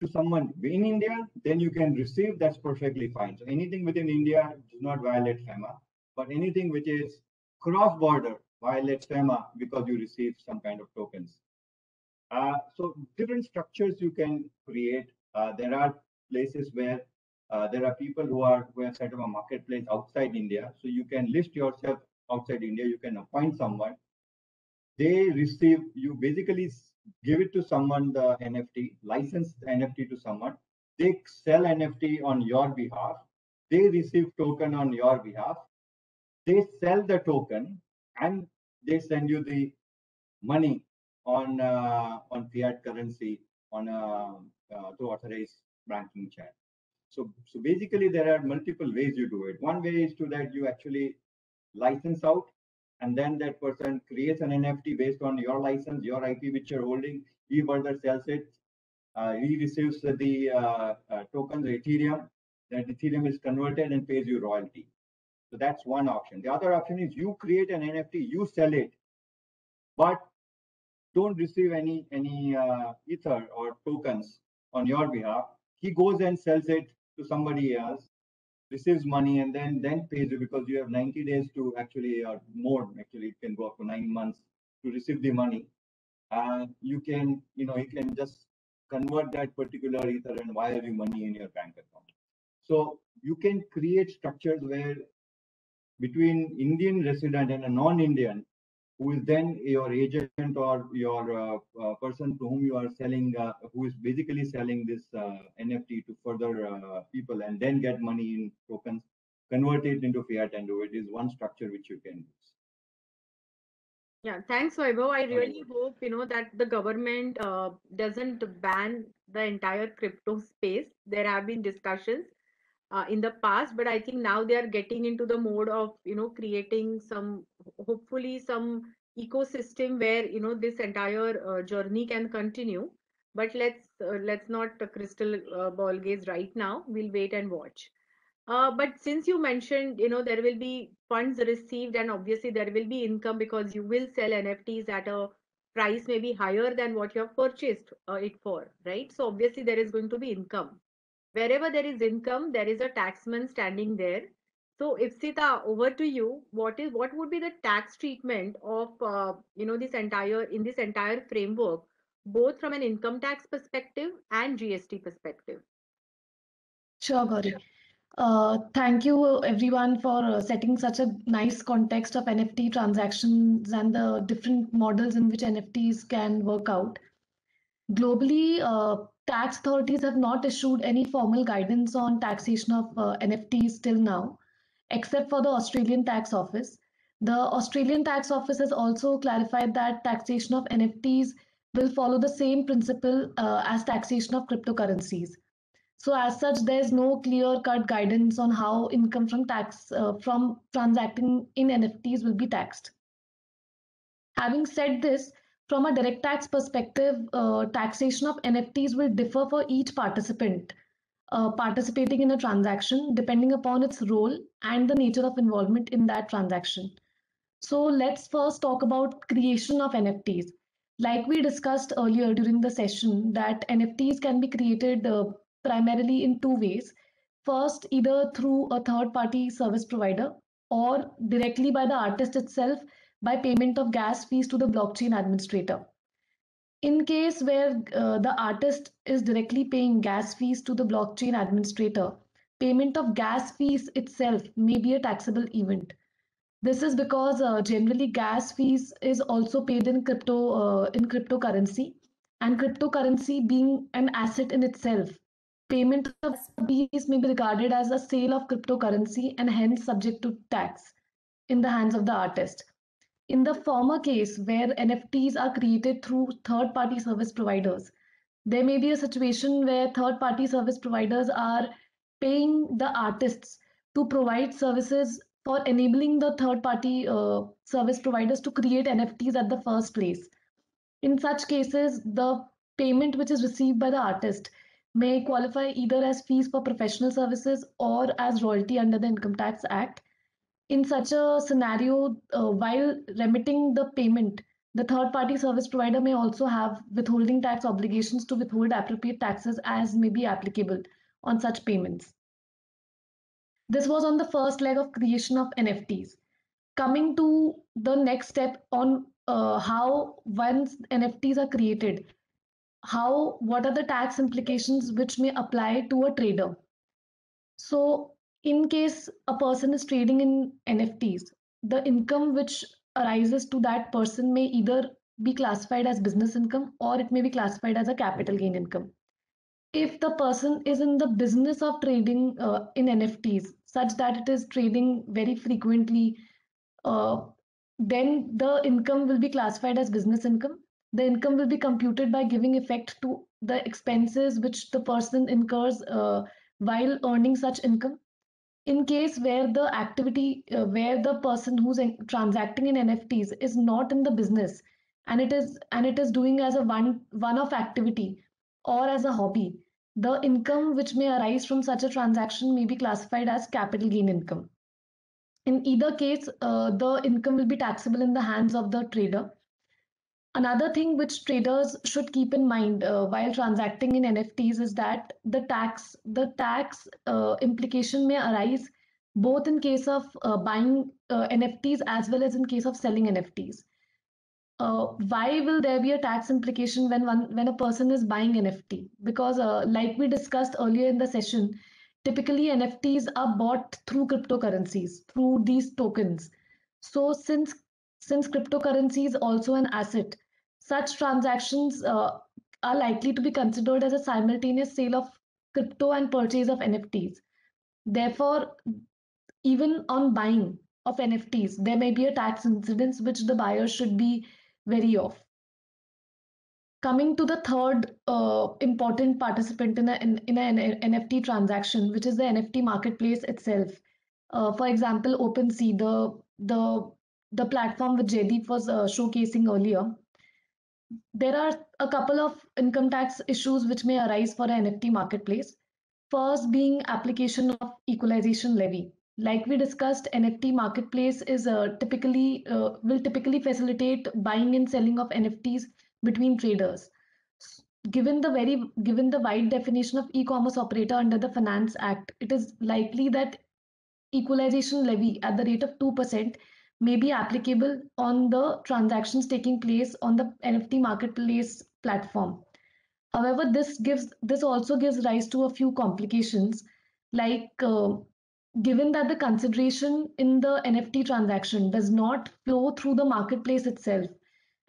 to someone in India, then you can receive, that's perfectly fine. So anything within India does not violate FEMA, but anything which is cross-border violates FEMA because you receive some kind of tokens. Uh, so different structures you can create. Uh, there are places where uh, there are people who are who have set up a marketplace outside India. So you can list yourself outside India. You can appoint someone. They receive you basically give it to someone the NFT, license the NFT to someone. They sell NFT on your behalf. They receive token on your behalf. They sell the token and they send you the money on uh, on fiat currency on a uh, to authorized banking channel. So, so basically there are multiple ways you do it. One way is to that you actually license out and then that person creates an NFT based on your license, your IP which you're holding. He further sells it. Uh, he receives the uh, uh, tokens, Ethereum. That Ethereum is converted and pays you royalty. So that's one option. The other option is you create an NFT, you sell it, but don't receive any any uh, ether or tokens on your behalf. He goes and sells it to somebody else, receives money, and then then pays you because you have 90 days to actually, or more actually, it can go up to nine months to receive the money. Uh, you can, you know, you can just convert that particular ether and wire you money in your bank account. So you can create structures where between Indian resident and a non-Indian, who is then your agent or your uh, uh, person to whom you are selling, uh, who is basically selling this uh, NFT to further uh, people and then get money in tokens, convert it into fiat and do it is one structure which you can use. Yeah, thanks, Vaibhav. I really hope you know that the government uh, doesn't ban the entire crypto space. There have been discussions uh, in the past but i think now they are getting into the mode of you know creating some hopefully some ecosystem where you know this entire uh, journey can continue. But let's uh, let's not crystal uh, ball gaze right now. We'll wait and watch. Uh, but since you mentioned you know there will be funds received and obviously there will be income because you will sell nfts at a price maybe higher than what you have purchased uh, it for right? So obviously there is going to be income wherever there is income, there is a taxman standing there. So, Ipsita, over to you. What is what would be the tax treatment of uh, you know this entire in this entire framework, both from an income tax perspective and GST perspective? Sure, Gauri. Uh, thank you everyone for uh, setting such a nice context of NFT transactions and the different models in which NFTs can work out. Globally, uh, tax authorities have not issued any formal guidance on taxation of uh, NFTs till now, except for the Australian Tax Office. The Australian Tax Office has also clarified that taxation of NFTs will follow the same principle uh, as taxation of cryptocurrencies. So, as such, there is no clear-cut guidance on how income from tax uh, from transacting in NFTs will be taxed. Having said this, from a direct tax perspective, uh, taxation of NFTs will differ for each participant uh, participating in a transaction depending upon its role and the nature of involvement in that transaction. So let's first talk about creation of NFTs. Like we discussed earlier during the session, that NFTs can be created uh, primarily in two ways. First, either through a third party service provider or directly by the artist itself by payment of gas fees to the blockchain administrator. In case where uh, the artist is directly paying gas fees to the blockchain administrator, payment of gas fees itself may be a taxable event. This is because uh, generally gas fees is also paid in crypto uh, in cryptocurrency, and cryptocurrency being an asset in itself, payment of fees may be regarded as a sale of cryptocurrency and hence subject to tax in the hands of the artist. In the former case, where NFTs are created through third-party service providers, there may be a situation where third-party service providers are paying the artists to provide services for enabling the third party uh, service providers to create NFTs at the first place. In such cases, the payment which is received by the artist may qualify either as fees for professional services or as royalty under the Income Tax Act. In such a scenario, uh, while remitting the payment, the third party service provider may also have withholding tax obligations to withhold appropriate taxes as may be applicable on such payments. This was on the first leg of creation of NFTs. Coming to the next step on uh, how once NFTs are created, how what are the tax implications which may apply to a trader? So, in case a person is trading in NFTs, the income which arises to that person may either be classified as business income or it may be classified as a capital gain income if the person is in the business of trading uh, in NFTs, such that it is trading very frequently, uh, then the income will be classified as business income. The income will be computed by giving effect to the expenses which the person incurs uh, while earning such income. In case where the activity, uh, where the person who's in, transacting in NFTs is not in the business, and it is and it is doing as a one one-off activity or as a hobby, the income which may arise from such a transaction may be classified as capital gain income. In either case, uh, the income will be taxable in the hands of the trader. Another thing which traders should keep in mind uh, while transacting in NFTs is that the tax the tax uh, implication may arise both in case of uh, buying uh, NFTs as well as in case of selling NFTs uh, why will there be a tax implication when one when a person is buying NFT? Because uh, like we discussed earlier in the session, typically NFTs are bought through cryptocurrencies, through these tokens. So since since cryptocurrency is also an asset, such transactions uh, are likely to be considered as a simultaneous sale of crypto and purchase of NFTs. Therefore, even on buying of NFTs, there may be a tax incidence which the buyer should be wary of. Coming to the third uh, important participant in, a, in, in an NFT transaction, which is the NFT marketplace itself. Uh, for example, OpenSea, the, the, the platform which Jaideep was uh, showcasing earlier, there are a couple of income tax issues which may arise for an NFT marketplace. First being application of equalization levy. Like we discussed nft marketplace is uh, typically uh, will typically facilitate buying and selling of nfts between traders. Given the very given the wide definition of e-commerce operator under the finance act it is likely that equalization levy at the rate of 2% may be applicable on the transactions taking place on the nft marketplace platform however this gives this also gives rise to a few complications like uh, given that the consideration in the NFT transaction does not flow through the marketplace itself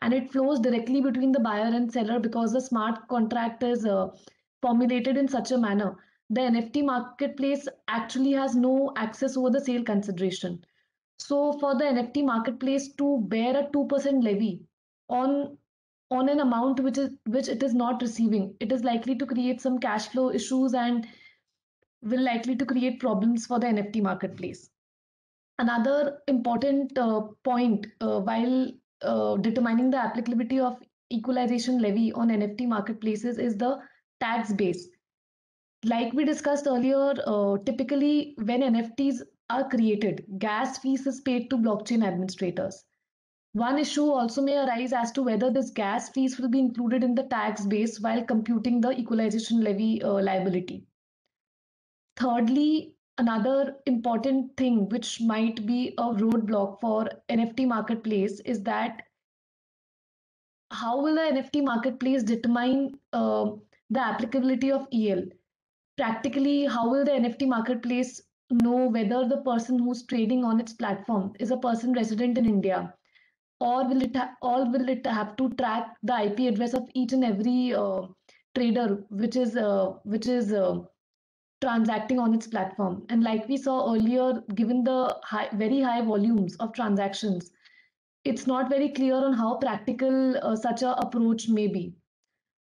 and it flows directly between the buyer and seller because the smart contract is uh, formulated in such a manner, the NFT marketplace actually has no access over the sale consideration. So for the NFT marketplace to bear a 2% levy on on an amount which is which it is not receiving, it is likely to create some cash flow issues and will likely to create problems for the NFT marketplace. Another important uh, point uh, while uh, determining the applicability of equalization levy on NFT marketplaces is the tax base. Like we discussed earlier, uh, typically when NFTs are created, gas fees is paid to blockchain administrators. One issue also may arise as to whether this gas fees will be included in the tax base while computing the equalization levy uh, liability. Thirdly, another important thing which might be a roadblock for NFT marketplace is that how will the NFT marketplace determine uh, the applicability of EL? Practically, how will the NFT marketplace know whether the person who's trading on its platform is a person resident in India, or will it or will it have to track the IP address of each and every uh, trader which is uh, which is uh, transacting on its platform? And like we saw earlier, given the high, very high volumes of transactions, it's not very clear on how practical uh, such a approach may be.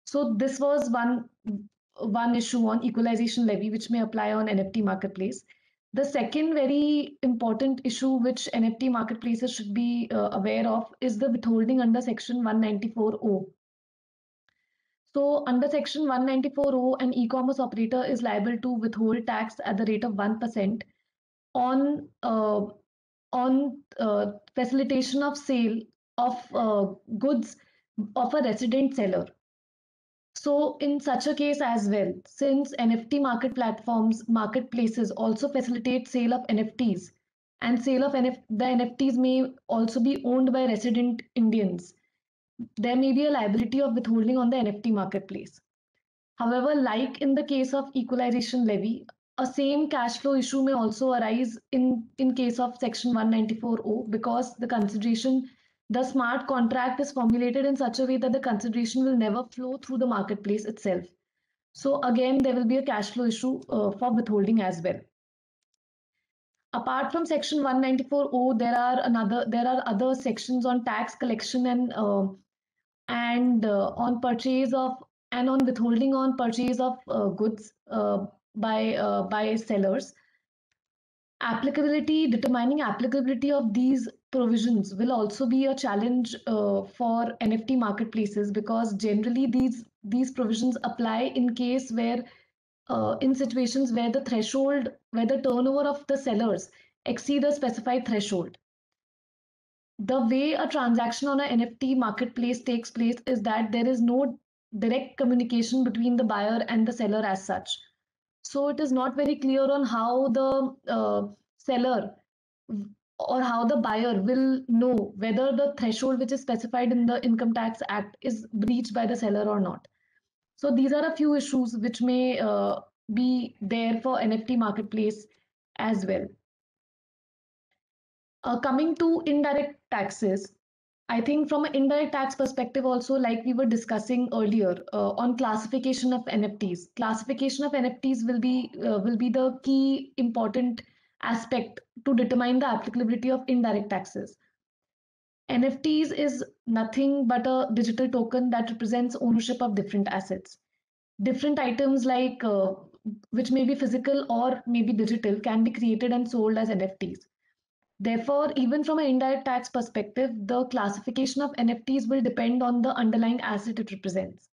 So this was one one issue on equalization levy, which may apply on NFT marketplace. The second very important issue which NFT marketplaces should be uh, aware of is the withholding under section 194O. So under section 194O, an e-commerce operator is liable to withhold tax at the rate of 1% on uh, on uh, facilitation of sale of uh, goods of a resident seller so in such a case as well, since NFT market platforms, marketplaces also facilitate sale of NFTs and sale of NF the NFTs may also be owned by resident Indians, there may be a liability of withholding on the NFT marketplace. However, like in the case of equalization levy, a same cash flow issue may also arise in, in case of section 194O because the consideration the smart contract is formulated in such a way that the consideration will never flow through the marketplace itself. So again, there will be a cash flow issue uh, for withholding as well. Apart from section 194O, there are another there are other sections on tax collection and uh, and uh, on purchase of and on withholding on purchase of uh, goods uh, by uh, by sellers applicability determining applicability of these provisions will also be a challenge uh, for nft marketplaces because generally these these provisions apply in case where uh, in situations where the threshold where the turnover of the sellers exceed a specified threshold. The way a transaction on an nft marketplace takes place is that there is no direct communication between the buyer and the seller as such. So it is not very clear on how the uh, seller or how the buyer will know whether the threshold which is specified in the income tax act is breached by the seller or not. So these are a few issues which may uh, be there for nft marketplace as well. Uh, coming to indirect taxes I think from an indirect tax perspective also, like we were discussing earlier uh, on classification of NFTs, classification of NFTs will be uh, will be the key important aspect to determine the applicability of indirect taxes. NFTs is nothing but a digital token that represents ownership of different assets. Different items like uh, which may be physical or maybe digital can be created and sold as NFTs Therefore, even from an indirect tax perspective, the classification of NFTs will depend on the underlying asset it represents.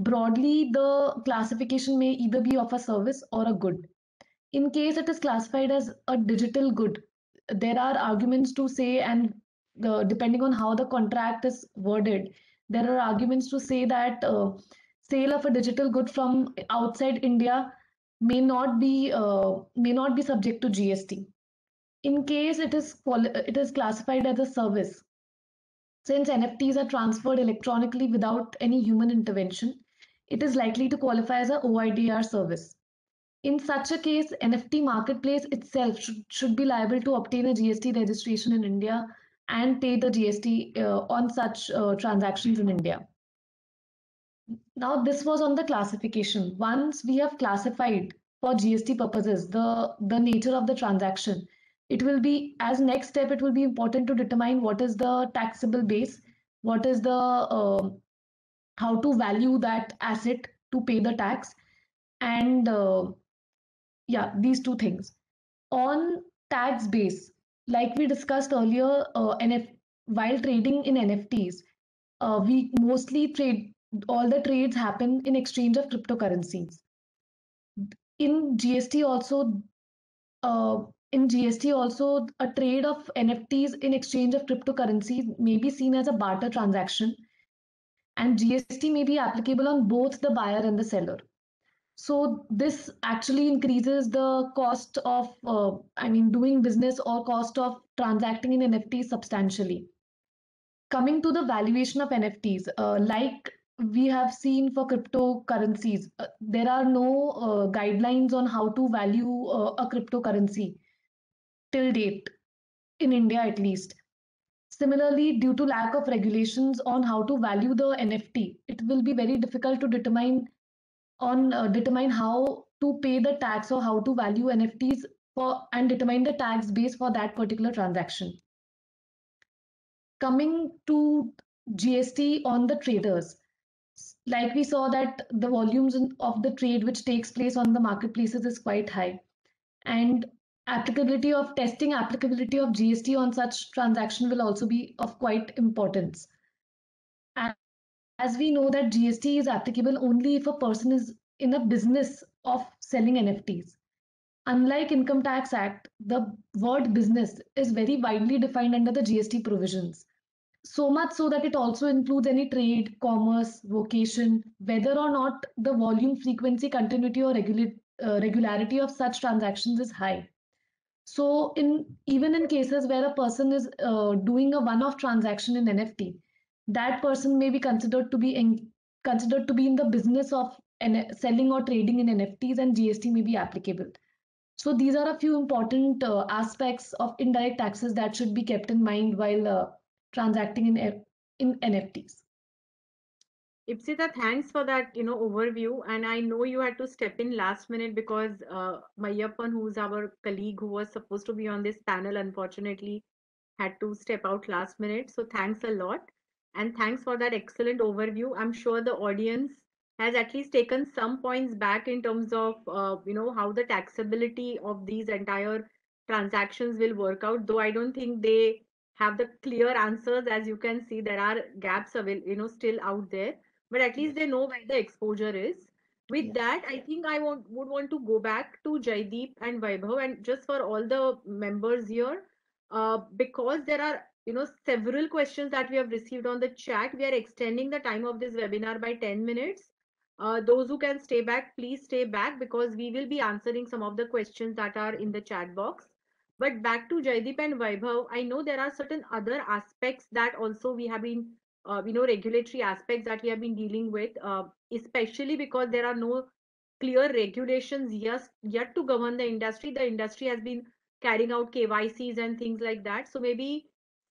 Broadly, the classification may either be of a service or a good. In case it is classified as a digital good, there are arguments to say, and the, depending on how the contract is worded, there are arguments to say that uh, sale of a digital good from outside India may not be uh, may not be subject to GST in case it is it is classified as a service since nfts are transferred electronically without any human intervention it is likely to qualify as a oidr service in such a case nft marketplace itself should, should be liable to obtain a gst registration in india and pay the gst uh, on such uh, transactions in india. Now this was on the classification. Once we have classified for gst purposes the the nature of the transaction it will be as next step it will be important to determine what is the taxable base what is the uh, how to value that asset to pay the tax and uh, yeah these two things on tax base like we discussed earlier uh, NF, while trading in nfts uh, we mostly trade all the trades happen in exchange of cryptocurrencies in gst also uh, in GST also a trade of NFTs in exchange of cryptocurrency may be seen as a barter transaction and GST may be applicable on both the buyer and the seller. So this actually increases the cost of, uh, I mean, doing business or cost of transacting in NFTs substantially. Coming to the valuation of NFTs, uh, like we have seen for cryptocurrencies, uh, there are no uh, guidelines on how to value uh, a cryptocurrency till date, in India at least. Similarly, due to lack of regulations on how to value the NFT, it will be very difficult to determine on uh, determine how to pay the tax or how to value NFTs for and determine the tax base for that particular transaction. Coming to GST on the traders, like we saw that the volumes of the trade which takes place on the marketplaces is quite high and applicability of testing applicability of GST on such transaction will also be of quite importance. As we know that GST is applicable only if a person is in a business of selling NFTs. Unlike Income Tax Act, the word business is very widely defined under the GST provisions so much so that it also includes any trade, commerce, vocation, whether or not the volume, frequency, continuity, or regula- uh, regularity of such transactions is high. So, in even in cases where a person is uh, doing a one-off transaction in NFT, that person may be considered to be considered to be in the business of N- selling or trading in NFTs, and GST may be applicable. So, these are a few important uh, aspects of indirect taxes that should be kept in mind while uh, transacting in in NFTs. Ipsita, thanks for that, you know, overview. And I know you had to step in last minute because uh, Mayappan, who's our colleague who was supposed to be on this panel, unfortunately had to step out last minute. So thanks a lot. And thanks for that excellent overview. I'm sure the audience has at least taken some points back in terms of, uh, you know, how the taxability of these entire transactions will work out. Though I don't think they have the clear answers. As you can see, there are gaps available, you know, still out there but at least they know where the exposure is. With that, I think I want, would want to go back to Jaideep and Vaibhav and just for all the members here, uh, because there are you know several questions that we have received on the chat. We are extending the time of this webinar by 10 minutes. Uh, those who can stay back, please stay back because we will be answering some of the questions that are in the chat box. But back to Jaideep and Vaibhav, I know there are certain other aspects that also we have been uh, you know regulatory aspects that we have been dealing with uh, especially because there are no clear regulations yes yet to govern the industry the industry has been carrying out kycs and things like that so maybe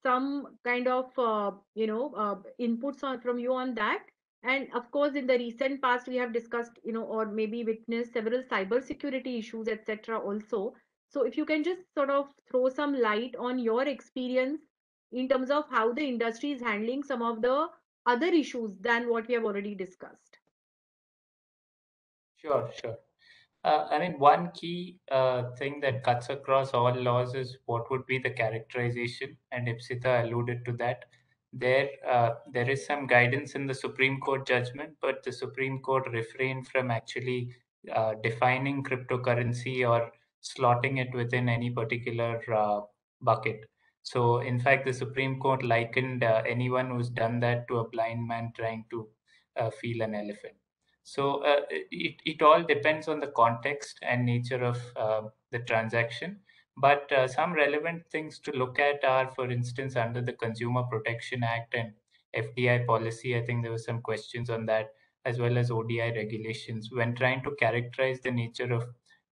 some kind of uh, you know uh, inputs on, from you on that and of course in the recent past we have discussed you know or maybe witnessed several cyber security issues etc also so if you can just sort of throw some light on your experience in terms of how the industry is handling some of the other issues than what we have already discussed. Sure, sure. Uh, I mean, one key uh, thing that cuts across all laws is what would be the characterization, and Ipsita alluded to that. There, uh, there is some guidance in the Supreme Court judgment, but the Supreme Court refrained from actually uh, defining cryptocurrency or slotting it within any particular uh, bucket. So, in fact, the Supreme Court likened uh, anyone who's done that to a blind man trying to feel an elephant. So, uh, it, it all depends on the context and nature of uh, the transaction. But uh, some relevant things to look at are, for instance, under the Consumer Protection Act and FDI policy. I think there were some questions on that, as well as ODI regulations. When trying to characterize the nature of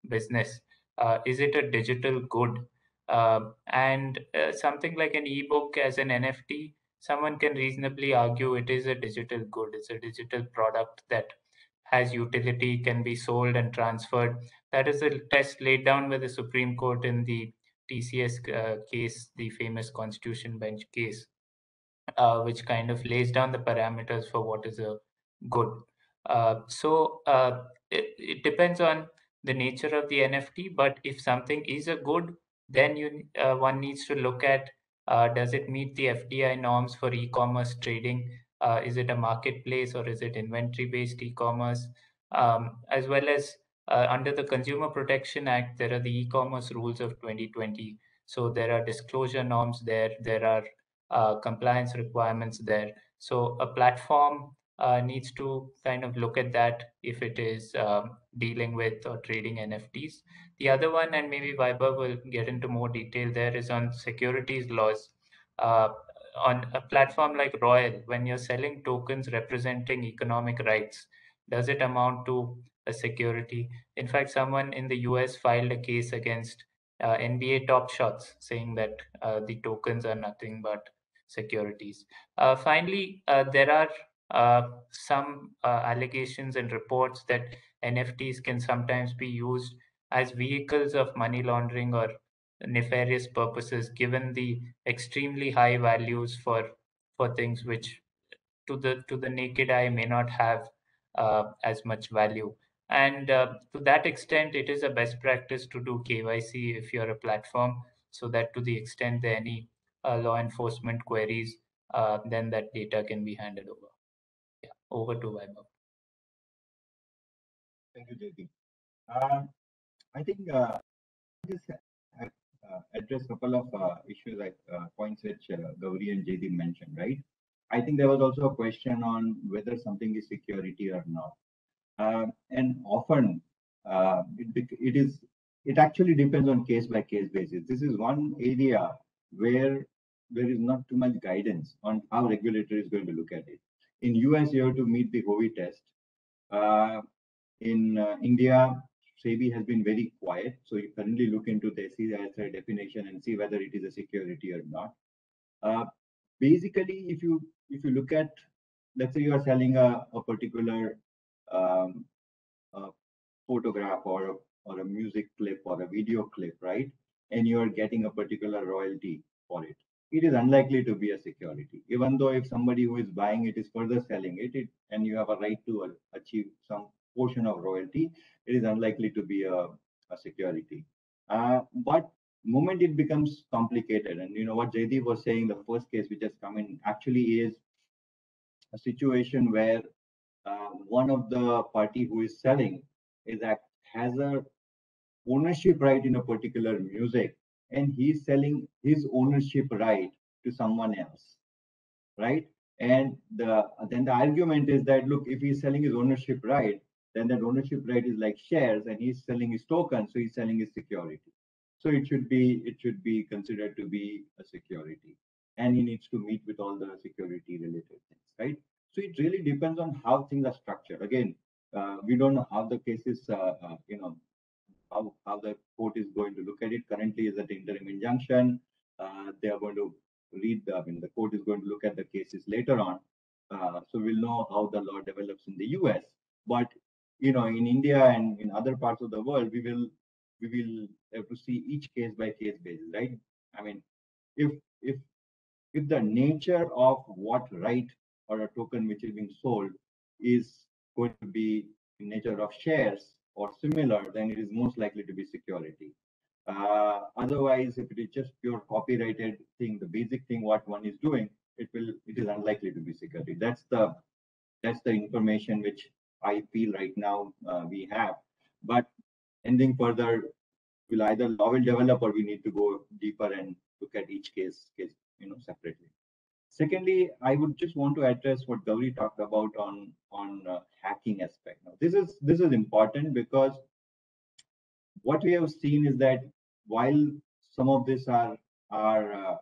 business, uh, is it a digital good? Uh, and uh, something like an ebook as an NFT, someone can reasonably argue it is a digital good. It's a digital product that has utility, can be sold and transferred. That is a test laid down by the Supreme Court in the TCS uh, case, the famous Constitution Bench case, uh, which kind of lays down the parameters for what is a good. Uh, so uh, it, it depends on the nature of the NFT, but if something is a good, then you uh, one needs to look at uh, does it meet the FDI norms for e-commerce trading? Uh, is it a marketplace or is it inventory-based e-commerce? Um, as well as uh, under the Consumer Protection Act, there are the e-commerce rules of 2020. So there are disclosure norms there. There are uh, compliance requirements there. So a platform uh, needs to kind of look at that if it is um, dealing with or trading NFTs. The other one, and maybe Vaibhav will get into more detail there, is on securities laws. Uh, on a platform like Royal, when you're selling tokens representing economic rights, does it amount to a security? In fact, someone in the US filed a case against uh, NBA Top Shots, saying that uh, the tokens are nothing but securities. Uh, finally, uh, there are uh, some uh, allegations and reports that NFTs can sometimes be used as vehicles of money laundering or nefarious purposes, given the extremely high values for for things which to the to the naked eye may not have uh, as much value. And uh, to that extent, it is a best practice to do KYC if you're a platform, so that to the extent there are any uh, law enforcement queries, uh, then that data can be handed over. Yeah, over to Vaibhav. Thank you, JD. Um, I think uh, uh, address a couple of uh, issues like uh, points which uh, Gauri and JD mentioned, right? I think there was also a question on whether something is security or not. Um, and often uh, it, it is it actually depends on case by case basis. This is one area where there is not too much guidance on how regulator is going to look at it. In US, you have to meet the Howey test. Uh, in uh, India, SEBI has been very quiet. So you currently look into the SEC definition and see whether it is a security or not. Uh, basically, if you if you look at, let's say you are selling a, a particular um, a photograph or or a music clip or a video clip, right? And you are getting a particular royalty for it. It is unlikely to be a security, even though if somebody who is buying it is further selling it, it and you have a right to achieve some portion of royalty, it is unlikely to be a, a security. Uh, but moment it becomes complicated, and you know what JD was saying, the first case which has come in actually is a situation where uh, one of the party who is selling is has a ownership right in a particular music and he's selling his ownership right to someone else right and the then the argument is that look if he's selling his ownership right then that ownership right is like shares and he's selling his token so he's selling his security so it should be it should be considered to be a security and he needs to meet with all the security related things right so it really depends on how things are structured. Again, uh, we don't know how the cases, uh, uh, you know, how, how the court is going to look at it. Currently is at interim injunction. Uh, they are going to read, the, I mean, the court is going to look at the cases later on. Uh, so we'll know how the law develops in the US. But, you know, in India and in other parts of the world, we will we will have to see each case by case basis, right? I mean, if if if the nature of what right or a token which is being sold is going to be in nature of shares or similar, then it is most likely to be security. Uh, otherwise, if it is just pure copyrighted thing, the basic thing what one is doing, it will it is unlikely to be security. That's the that's the information which I feel right now uh, we have. But anything further will either law will develop or we need to go deeper and look at each case case you know separately. Secondly, I would just want to address what Gauri talked about on on uh, hacking aspect. Now, this is this is important because what we have seen is that while some of this are are uh,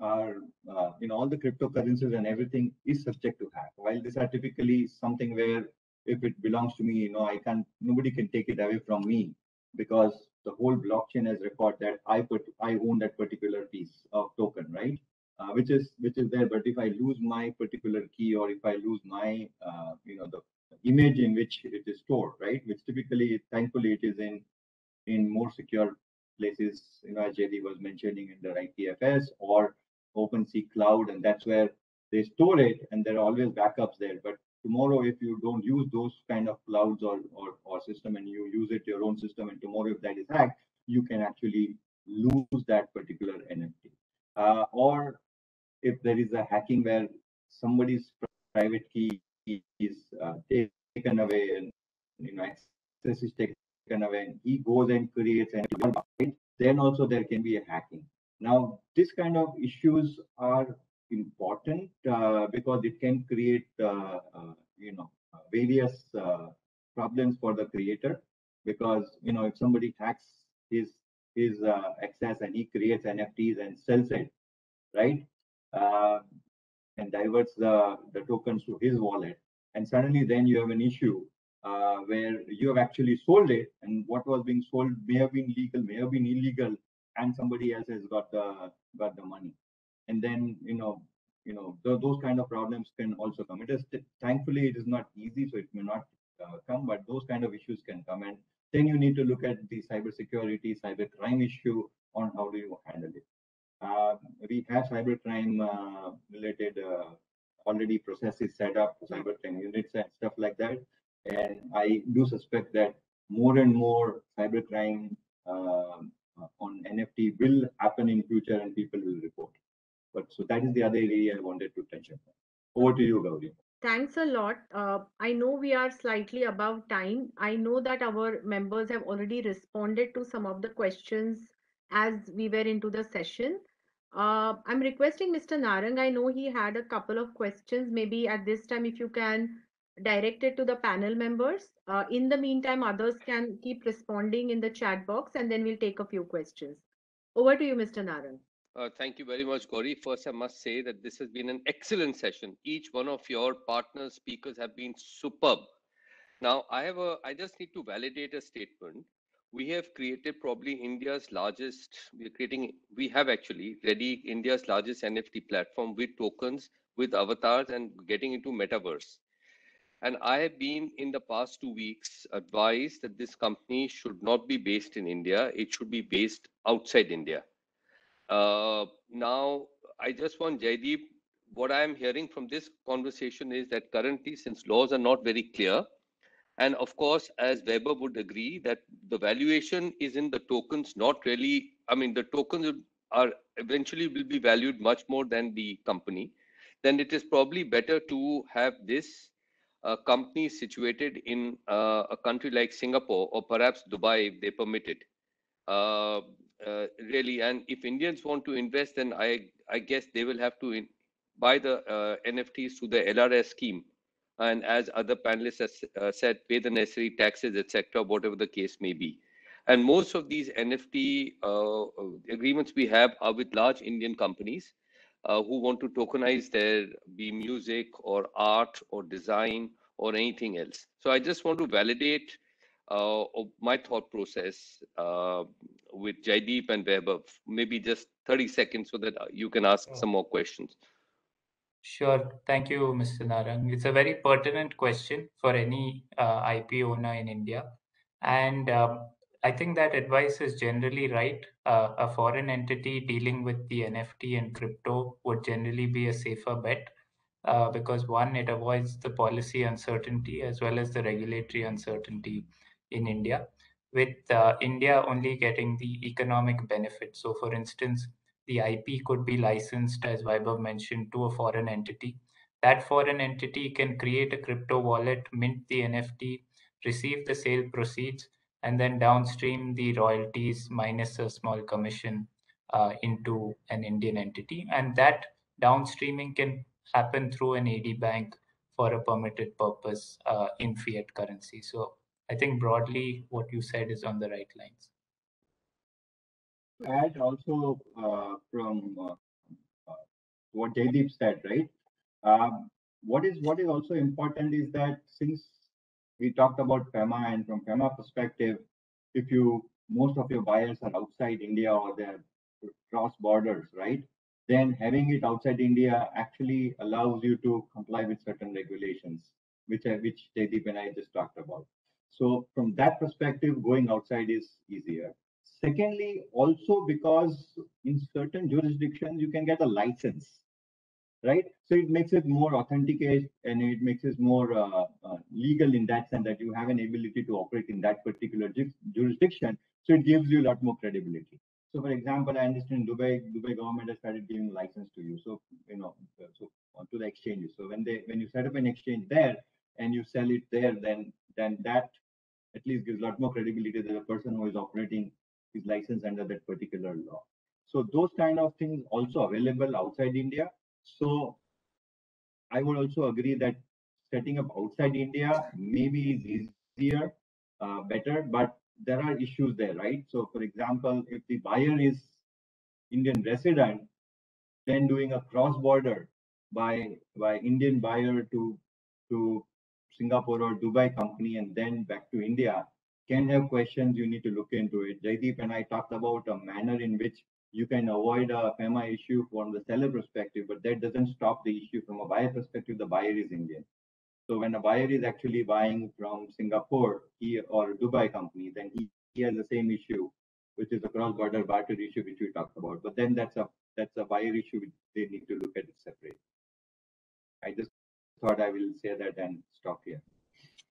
are uh, you know all the cryptocurrencies and everything is subject to hack. While these are typically something where if it belongs to me, you know, I can't nobody can take it away from me because the whole blockchain has record that I put I own that particular piece of token, right? uh, which is which is there. But if I lose my particular key or if I lose my uh, you know the image in which it is stored, right? Which typically, thankfully, it is in in more secure places. You know, as JD was mentioning in the IPFS or OpenSea Cloud, and that's where they store it, and there are always backups there. But tomorrow, if you don't use those kind of clouds or or, or system, and you use it your own system, and tomorrow if that is hacked, you can actually lose that particular NFT. Uh, or if there is a hacking where somebody's private key is uh, taken away and you know access is taken away and he goes and creates an then also there can be a hacking now this kind of issues are important uh, because it can create uh, uh you know various uh, problems for the creator because you know if somebody hacks his his uh, access and he creates nfts and sells it right uh, and diverts the, the tokens to his wallet. And suddenly then you have an issue uh, where you have actually sold it and what was being sold may have been legal, may have been illegal, and somebody else has got the got the money. And then you know, you know, th those kind of problems can also come. It is thankfully it is not easy, so it may not uh, come, but those kind of issues can come. And then you need to look at the cyber security cyber crime issue on how do you handle it. Uh, we have cybercrime uh, related uh, already processes set up, cybercrime units and stuff like that. And I do suspect that more and more cybercrime um, on NFT will happen in future and people will report. But so that is the other area I wanted to touch upon. Over to you, Gauri. Thanks a lot. Uh, I know we are slightly above time. I know that our members have already responded to some of the questions as we were into the session. Uh, I'm requesting Mr. Narang. I know he had a couple of questions. Maybe at this time, if you can direct it to the panel members. Uh, in the meantime, others can keep responding in the chat box and then we'll take a few questions. Over to you, Mr. Narang. Uh, thank you very much, Gauri. First, I must say that this has been an excellent session. Each one of your partner speakers have been superb. Now, I have a. I just need to validate a statement we have created probably India's largest, we're creating, we have actually ready India's largest NFT platform with tokens, with avatars and getting into metaverse. And I have been in the past two weeks advised that this company should not be based in India. It should be based outside India. Uh, now, I just want Jaideep, what I am hearing from this conversation is that currently, since laws are not very clear, and of course, as Vaibhav would agree, that the valuation is in the tokens, not really, I mean, the tokens are eventually will be valued much more than the company. Then it is probably better to have this uh, company situated in uh, a country like Singapore or perhaps Dubai if they permit it. Uh, uh really, and if Indians want to invest, then I, I guess they will have to in, buy the uh, NFTs through the LRS scheme and as other panelists have uh, said, pay the necessary taxes, etc., whatever the case may be. And most of these NFT agreements we have are with large Indian companies uh, who want to tokenize their be music or art or design or anything else. So I just want to validate uh, my thought process uh, with Jaideep and Vaibhav, maybe just 30 seconds so that you can ask some more questions. Sure. Thank you, Mr. Narang. It's a very pertinent question for any uh, IP owner in India. And um, I think that advice is generally right. Uh, a foreign entity dealing with the NFT and crypto would generally be a safer bet uh, because one, it avoids the policy uncertainty as well as the regulatory uncertainty in India, with uh, India only getting the economic benefit. So, for instance, the IP could be licensed, as Vaibhav mentioned, to a foreign entity. That foreign entity can create a crypto wallet, mint the NFT, receive the sale proceeds, and then downstream the royalties minus a small commission uh, into an Indian entity. And that downstreaming can happen through an AD bank for a permitted purpose uh, in fiat currency. So I think broadly what you said is on the right lines add also uh, from uh, what Jaideep said, right? Um, what is what is also important is that since we talked about FEMA and from FEMA perspective, if you most of your buyers are outside India or they're cross borders, right? Then having it outside India actually allows you to comply with certain regulations, which I, which Jaideep and I just talked about. So from that perspective, going outside is easier. Secondly, also because in certain jurisdictions you can get a license, right? So it makes it more authenticate and it makes it more uh, uh, legal in that sense that you have an ability to operate in that particular ju jurisdiction. So it gives you a lot more credibility. So, for example, I understand Dubai Dubai government has started giving license to you. So you know, so to the exchanges. So when they when you set up an exchange there and you sell it there, then then that at least gives a lot more credibility to the person who is operating is licensed under that particular law. So those kind of things also available outside India. So I would also agree that setting up outside India maybe is easier, uh, better, but there are issues there, right? So for example, if the buyer is Indian resident, then doing a cross border by by Indian buyer to to Singapore or Dubai company and then back to India can have questions you need to look into it. Jaideep and I talked about a manner in which you can avoid a FEMA issue from the seller perspective, but that doesn't stop the issue from a buyer perspective. The buyer is Indian. So when a buyer is actually buying from Singapore he, or Dubai company, then he, he has the same issue, which is a cross-border barter issue, which we talked about. But then that's a that's a buyer issue. They need to look at it separate. I just thought I will say that and stop here.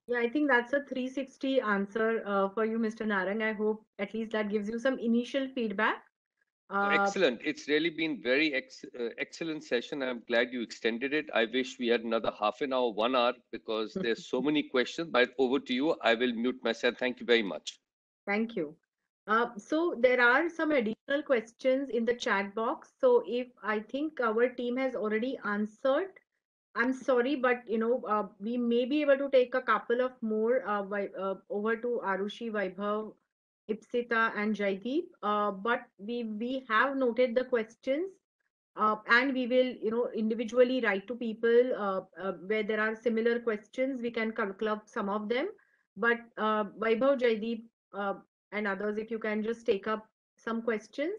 Yeah, I think that's a 360 answer uh, for you, Mr. Narang. I hope at least that gives you some initial feedback. Uh, excellent. It's really been very ex uh, excellent session. I'm glad you extended it. I wish we had another half an hour, one hour, because there's so many questions. But over to you. I will mute myself. Thank you very much. Thank you. Uh, so there are some additional questions in the chat box. So if I think our team has already answered, I'm sorry, but you know, uh, we may be able to take a couple of more uh, uh, over to Arushi, Vaibhav, Ipsita, and Jaideep. Uh, but we we have noted the questions, uh, and we will you know individually write to people uh, where there are similar questions. We can club some of them. But uh, Vaibhav, Jaideep, and others, if you can just take up some questions,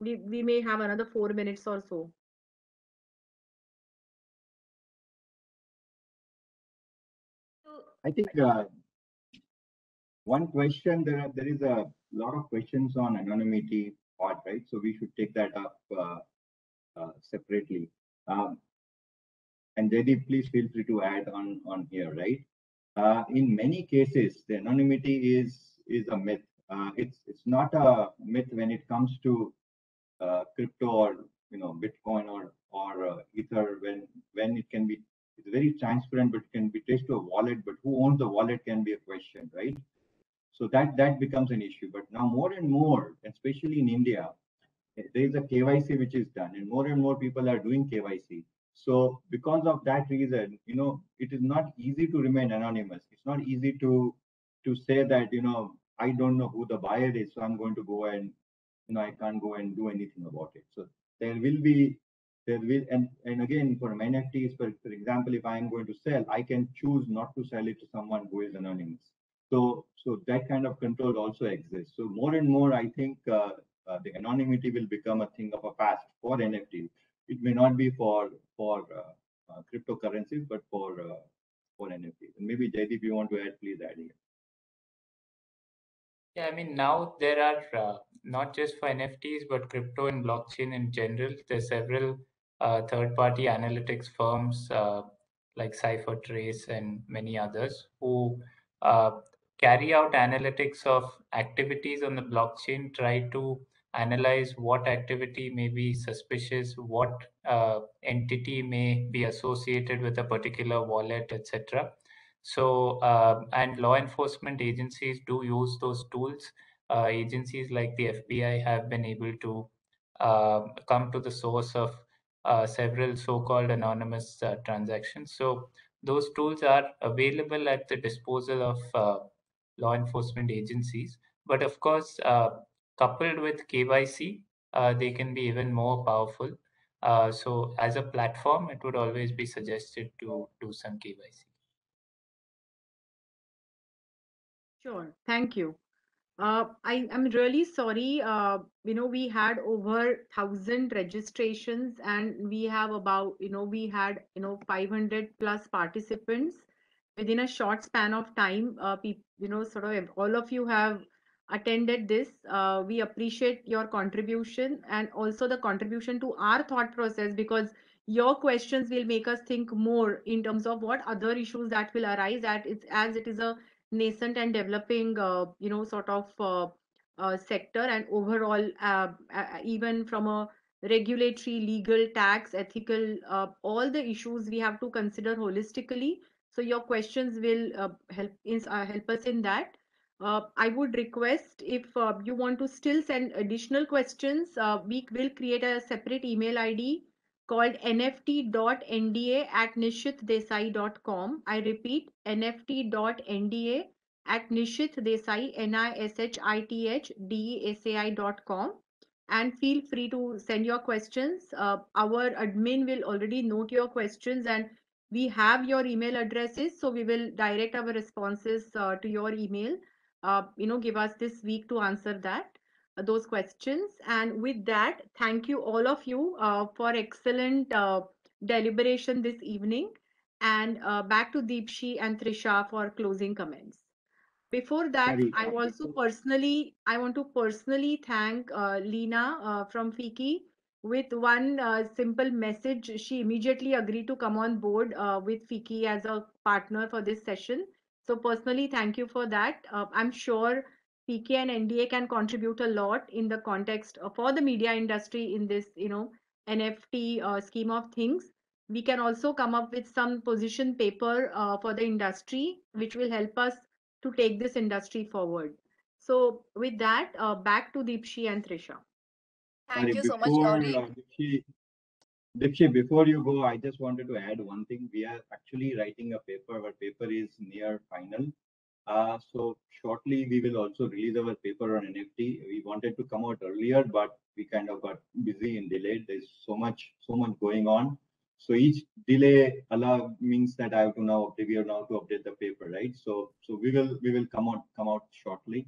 we we may have another four minutes or so. I think uh, one question there are, there is a lot of questions on anonymity part, right? So we should take that up uh, uh, separately. Um, and Jaideep, please feel free to add on on here, right? Uh, in many cases, the anonymity is is a myth. Uh, it's it's not a myth when it comes to uh, crypto or you know Bitcoin or or Ether when when it can be it's very transparent, but it can be traced to a wallet. But who owns the wallet can be a question, right? So that that becomes an issue. But now more and more, especially in India, eh, there is a KYC which is done, and more and more people are doing KYC. So because of that reason, you know, it is not easy to remain anonymous. It's not easy to to say that you know I don't know who the buyer is, so I'm going to go and you know I can't go and do anything about it. So there will be there will and and again for nfts for, for example if i am going to sell i can choose not to sell it to someone who is anonymous so so that kind of control also exists. So more and more i think uh, uh, the anonymity will become a thing of a past for nfts it may not be for for uh, uh cryptocurrencies but for uh, for nfts and maybe jaideep you want to add please add here. Yeah i mean now there are uh, not just for nfts but crypto and blockchain in general. There's several third-party analytics firms like CipherTrace and many others who uh, carry out analytics of activities on the blockchain, try to analyze what activity may be suspicious, what uh, entity may be associated with a particular wallet, etc. So, uh, and law enforcement agencies do use those tools. Uh, agencies like the FBI have been able to come to the source of uh, several so-called anonymous uh, transactions. So those tools are available at the disposal of uh, law enforcement agencies. But of course, uh, coupled with KYC, uh, they can be even more powerful. Uh, so as a platform, it would always be suggested to do some KYC. Sure, thank you. Uh, I am really sorry. Uh, you know, we had over thousand registrations, and we have about you know we had you know 500 plus participants within a short span of time. Uh, you know, sort of all of you have attended this. Uh, we appreciate your contribution and also the contribution to our thought process because your questions will make us think more in terms of what other issues that will arise at it's as it is a nascent and developing, uh, you know, sort of uh, uh, sector and overall, even from a regulatory, legal, tax, ethical, all the issues we have to consider holistically. So your questions will help in, help us in that. Uh, I would request if uh, you want to still send additional questions, uh, we will create a separate email ID called nft.nda at nishithdesai.com. I repeat, nft.nda at nishithdesai, N-I-S-H-I-T-H-D-E-S-A-I.com. and feel free to send your questions. Uh, our admin will already note your questions and we have your email addresses. So we will direct our responses uh, to your email. Uh, you know, give us this week to answer that uh, those questions. And with that, thank you all of you uh, for excellent uh, deliberation this evening. And back to Deepshi and Trisha for closing comments. Before that, I also personally, I want to personally thank uh, Lena uh, from FICCI with one uh, simple message. She immediately agreed to come on board uh, with FICCI as a partner for this session. So personally, thank you for that. Uh, I'm sure FICCI and NDA can contribute a lot in the context for the media industry in this, you know, NFT uh, scheme of things. We can also come up with some position paper for the industry, which will help us to take this industry forward. So with that, uh, back to Deepshi and Trisha. Thank you so much, Gauri. Uh, Deepshi, Deepshi, before you go, I just wanted to add one thing. We are actually writing a paper. Our paper is near final. Uh, so shortly, we will also release our paper on NFT. We wanted to come out earlier, but we kind of got busy and delayed. There's so much, so much going on. So each delay allow means that I have to now update, we are now to update the paper, right? So so we will we will come out come out shortly.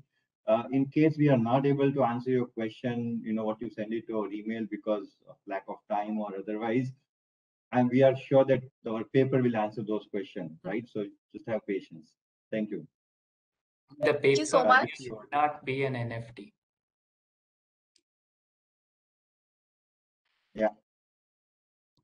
Uh, in case we are not able to answer your question, you know what you send it to our email because of lack of time or otherwise, and we are sure that our paper will answer those questions, right? So just have patience. Thank you. The paper Thank you so much. should not be an NFT.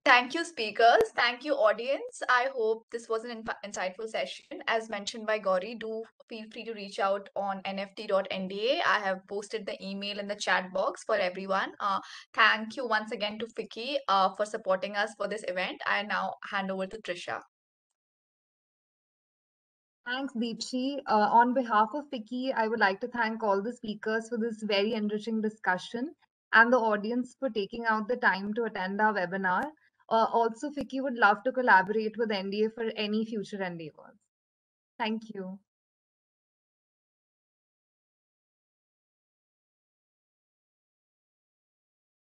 Thank you, speakers. Thank you, audience. I hope this was an insightful session. As mentioned by Gauri, do feel free to reach out on nft.nda. I have posted the email in the chat box for everyone. Uh, thank you once again to FICCI uh, for supporting us for this event. I now hand over to Trisha. Thanks, Deepshi. Uh, on behalf of FICCI, I would like to thank all the speakers for this very enriching discussion and the audience for taking out the time to attend our webinar. Uh, also, FICCI would love to collaborate with NDA for any future endeavors. Thank you.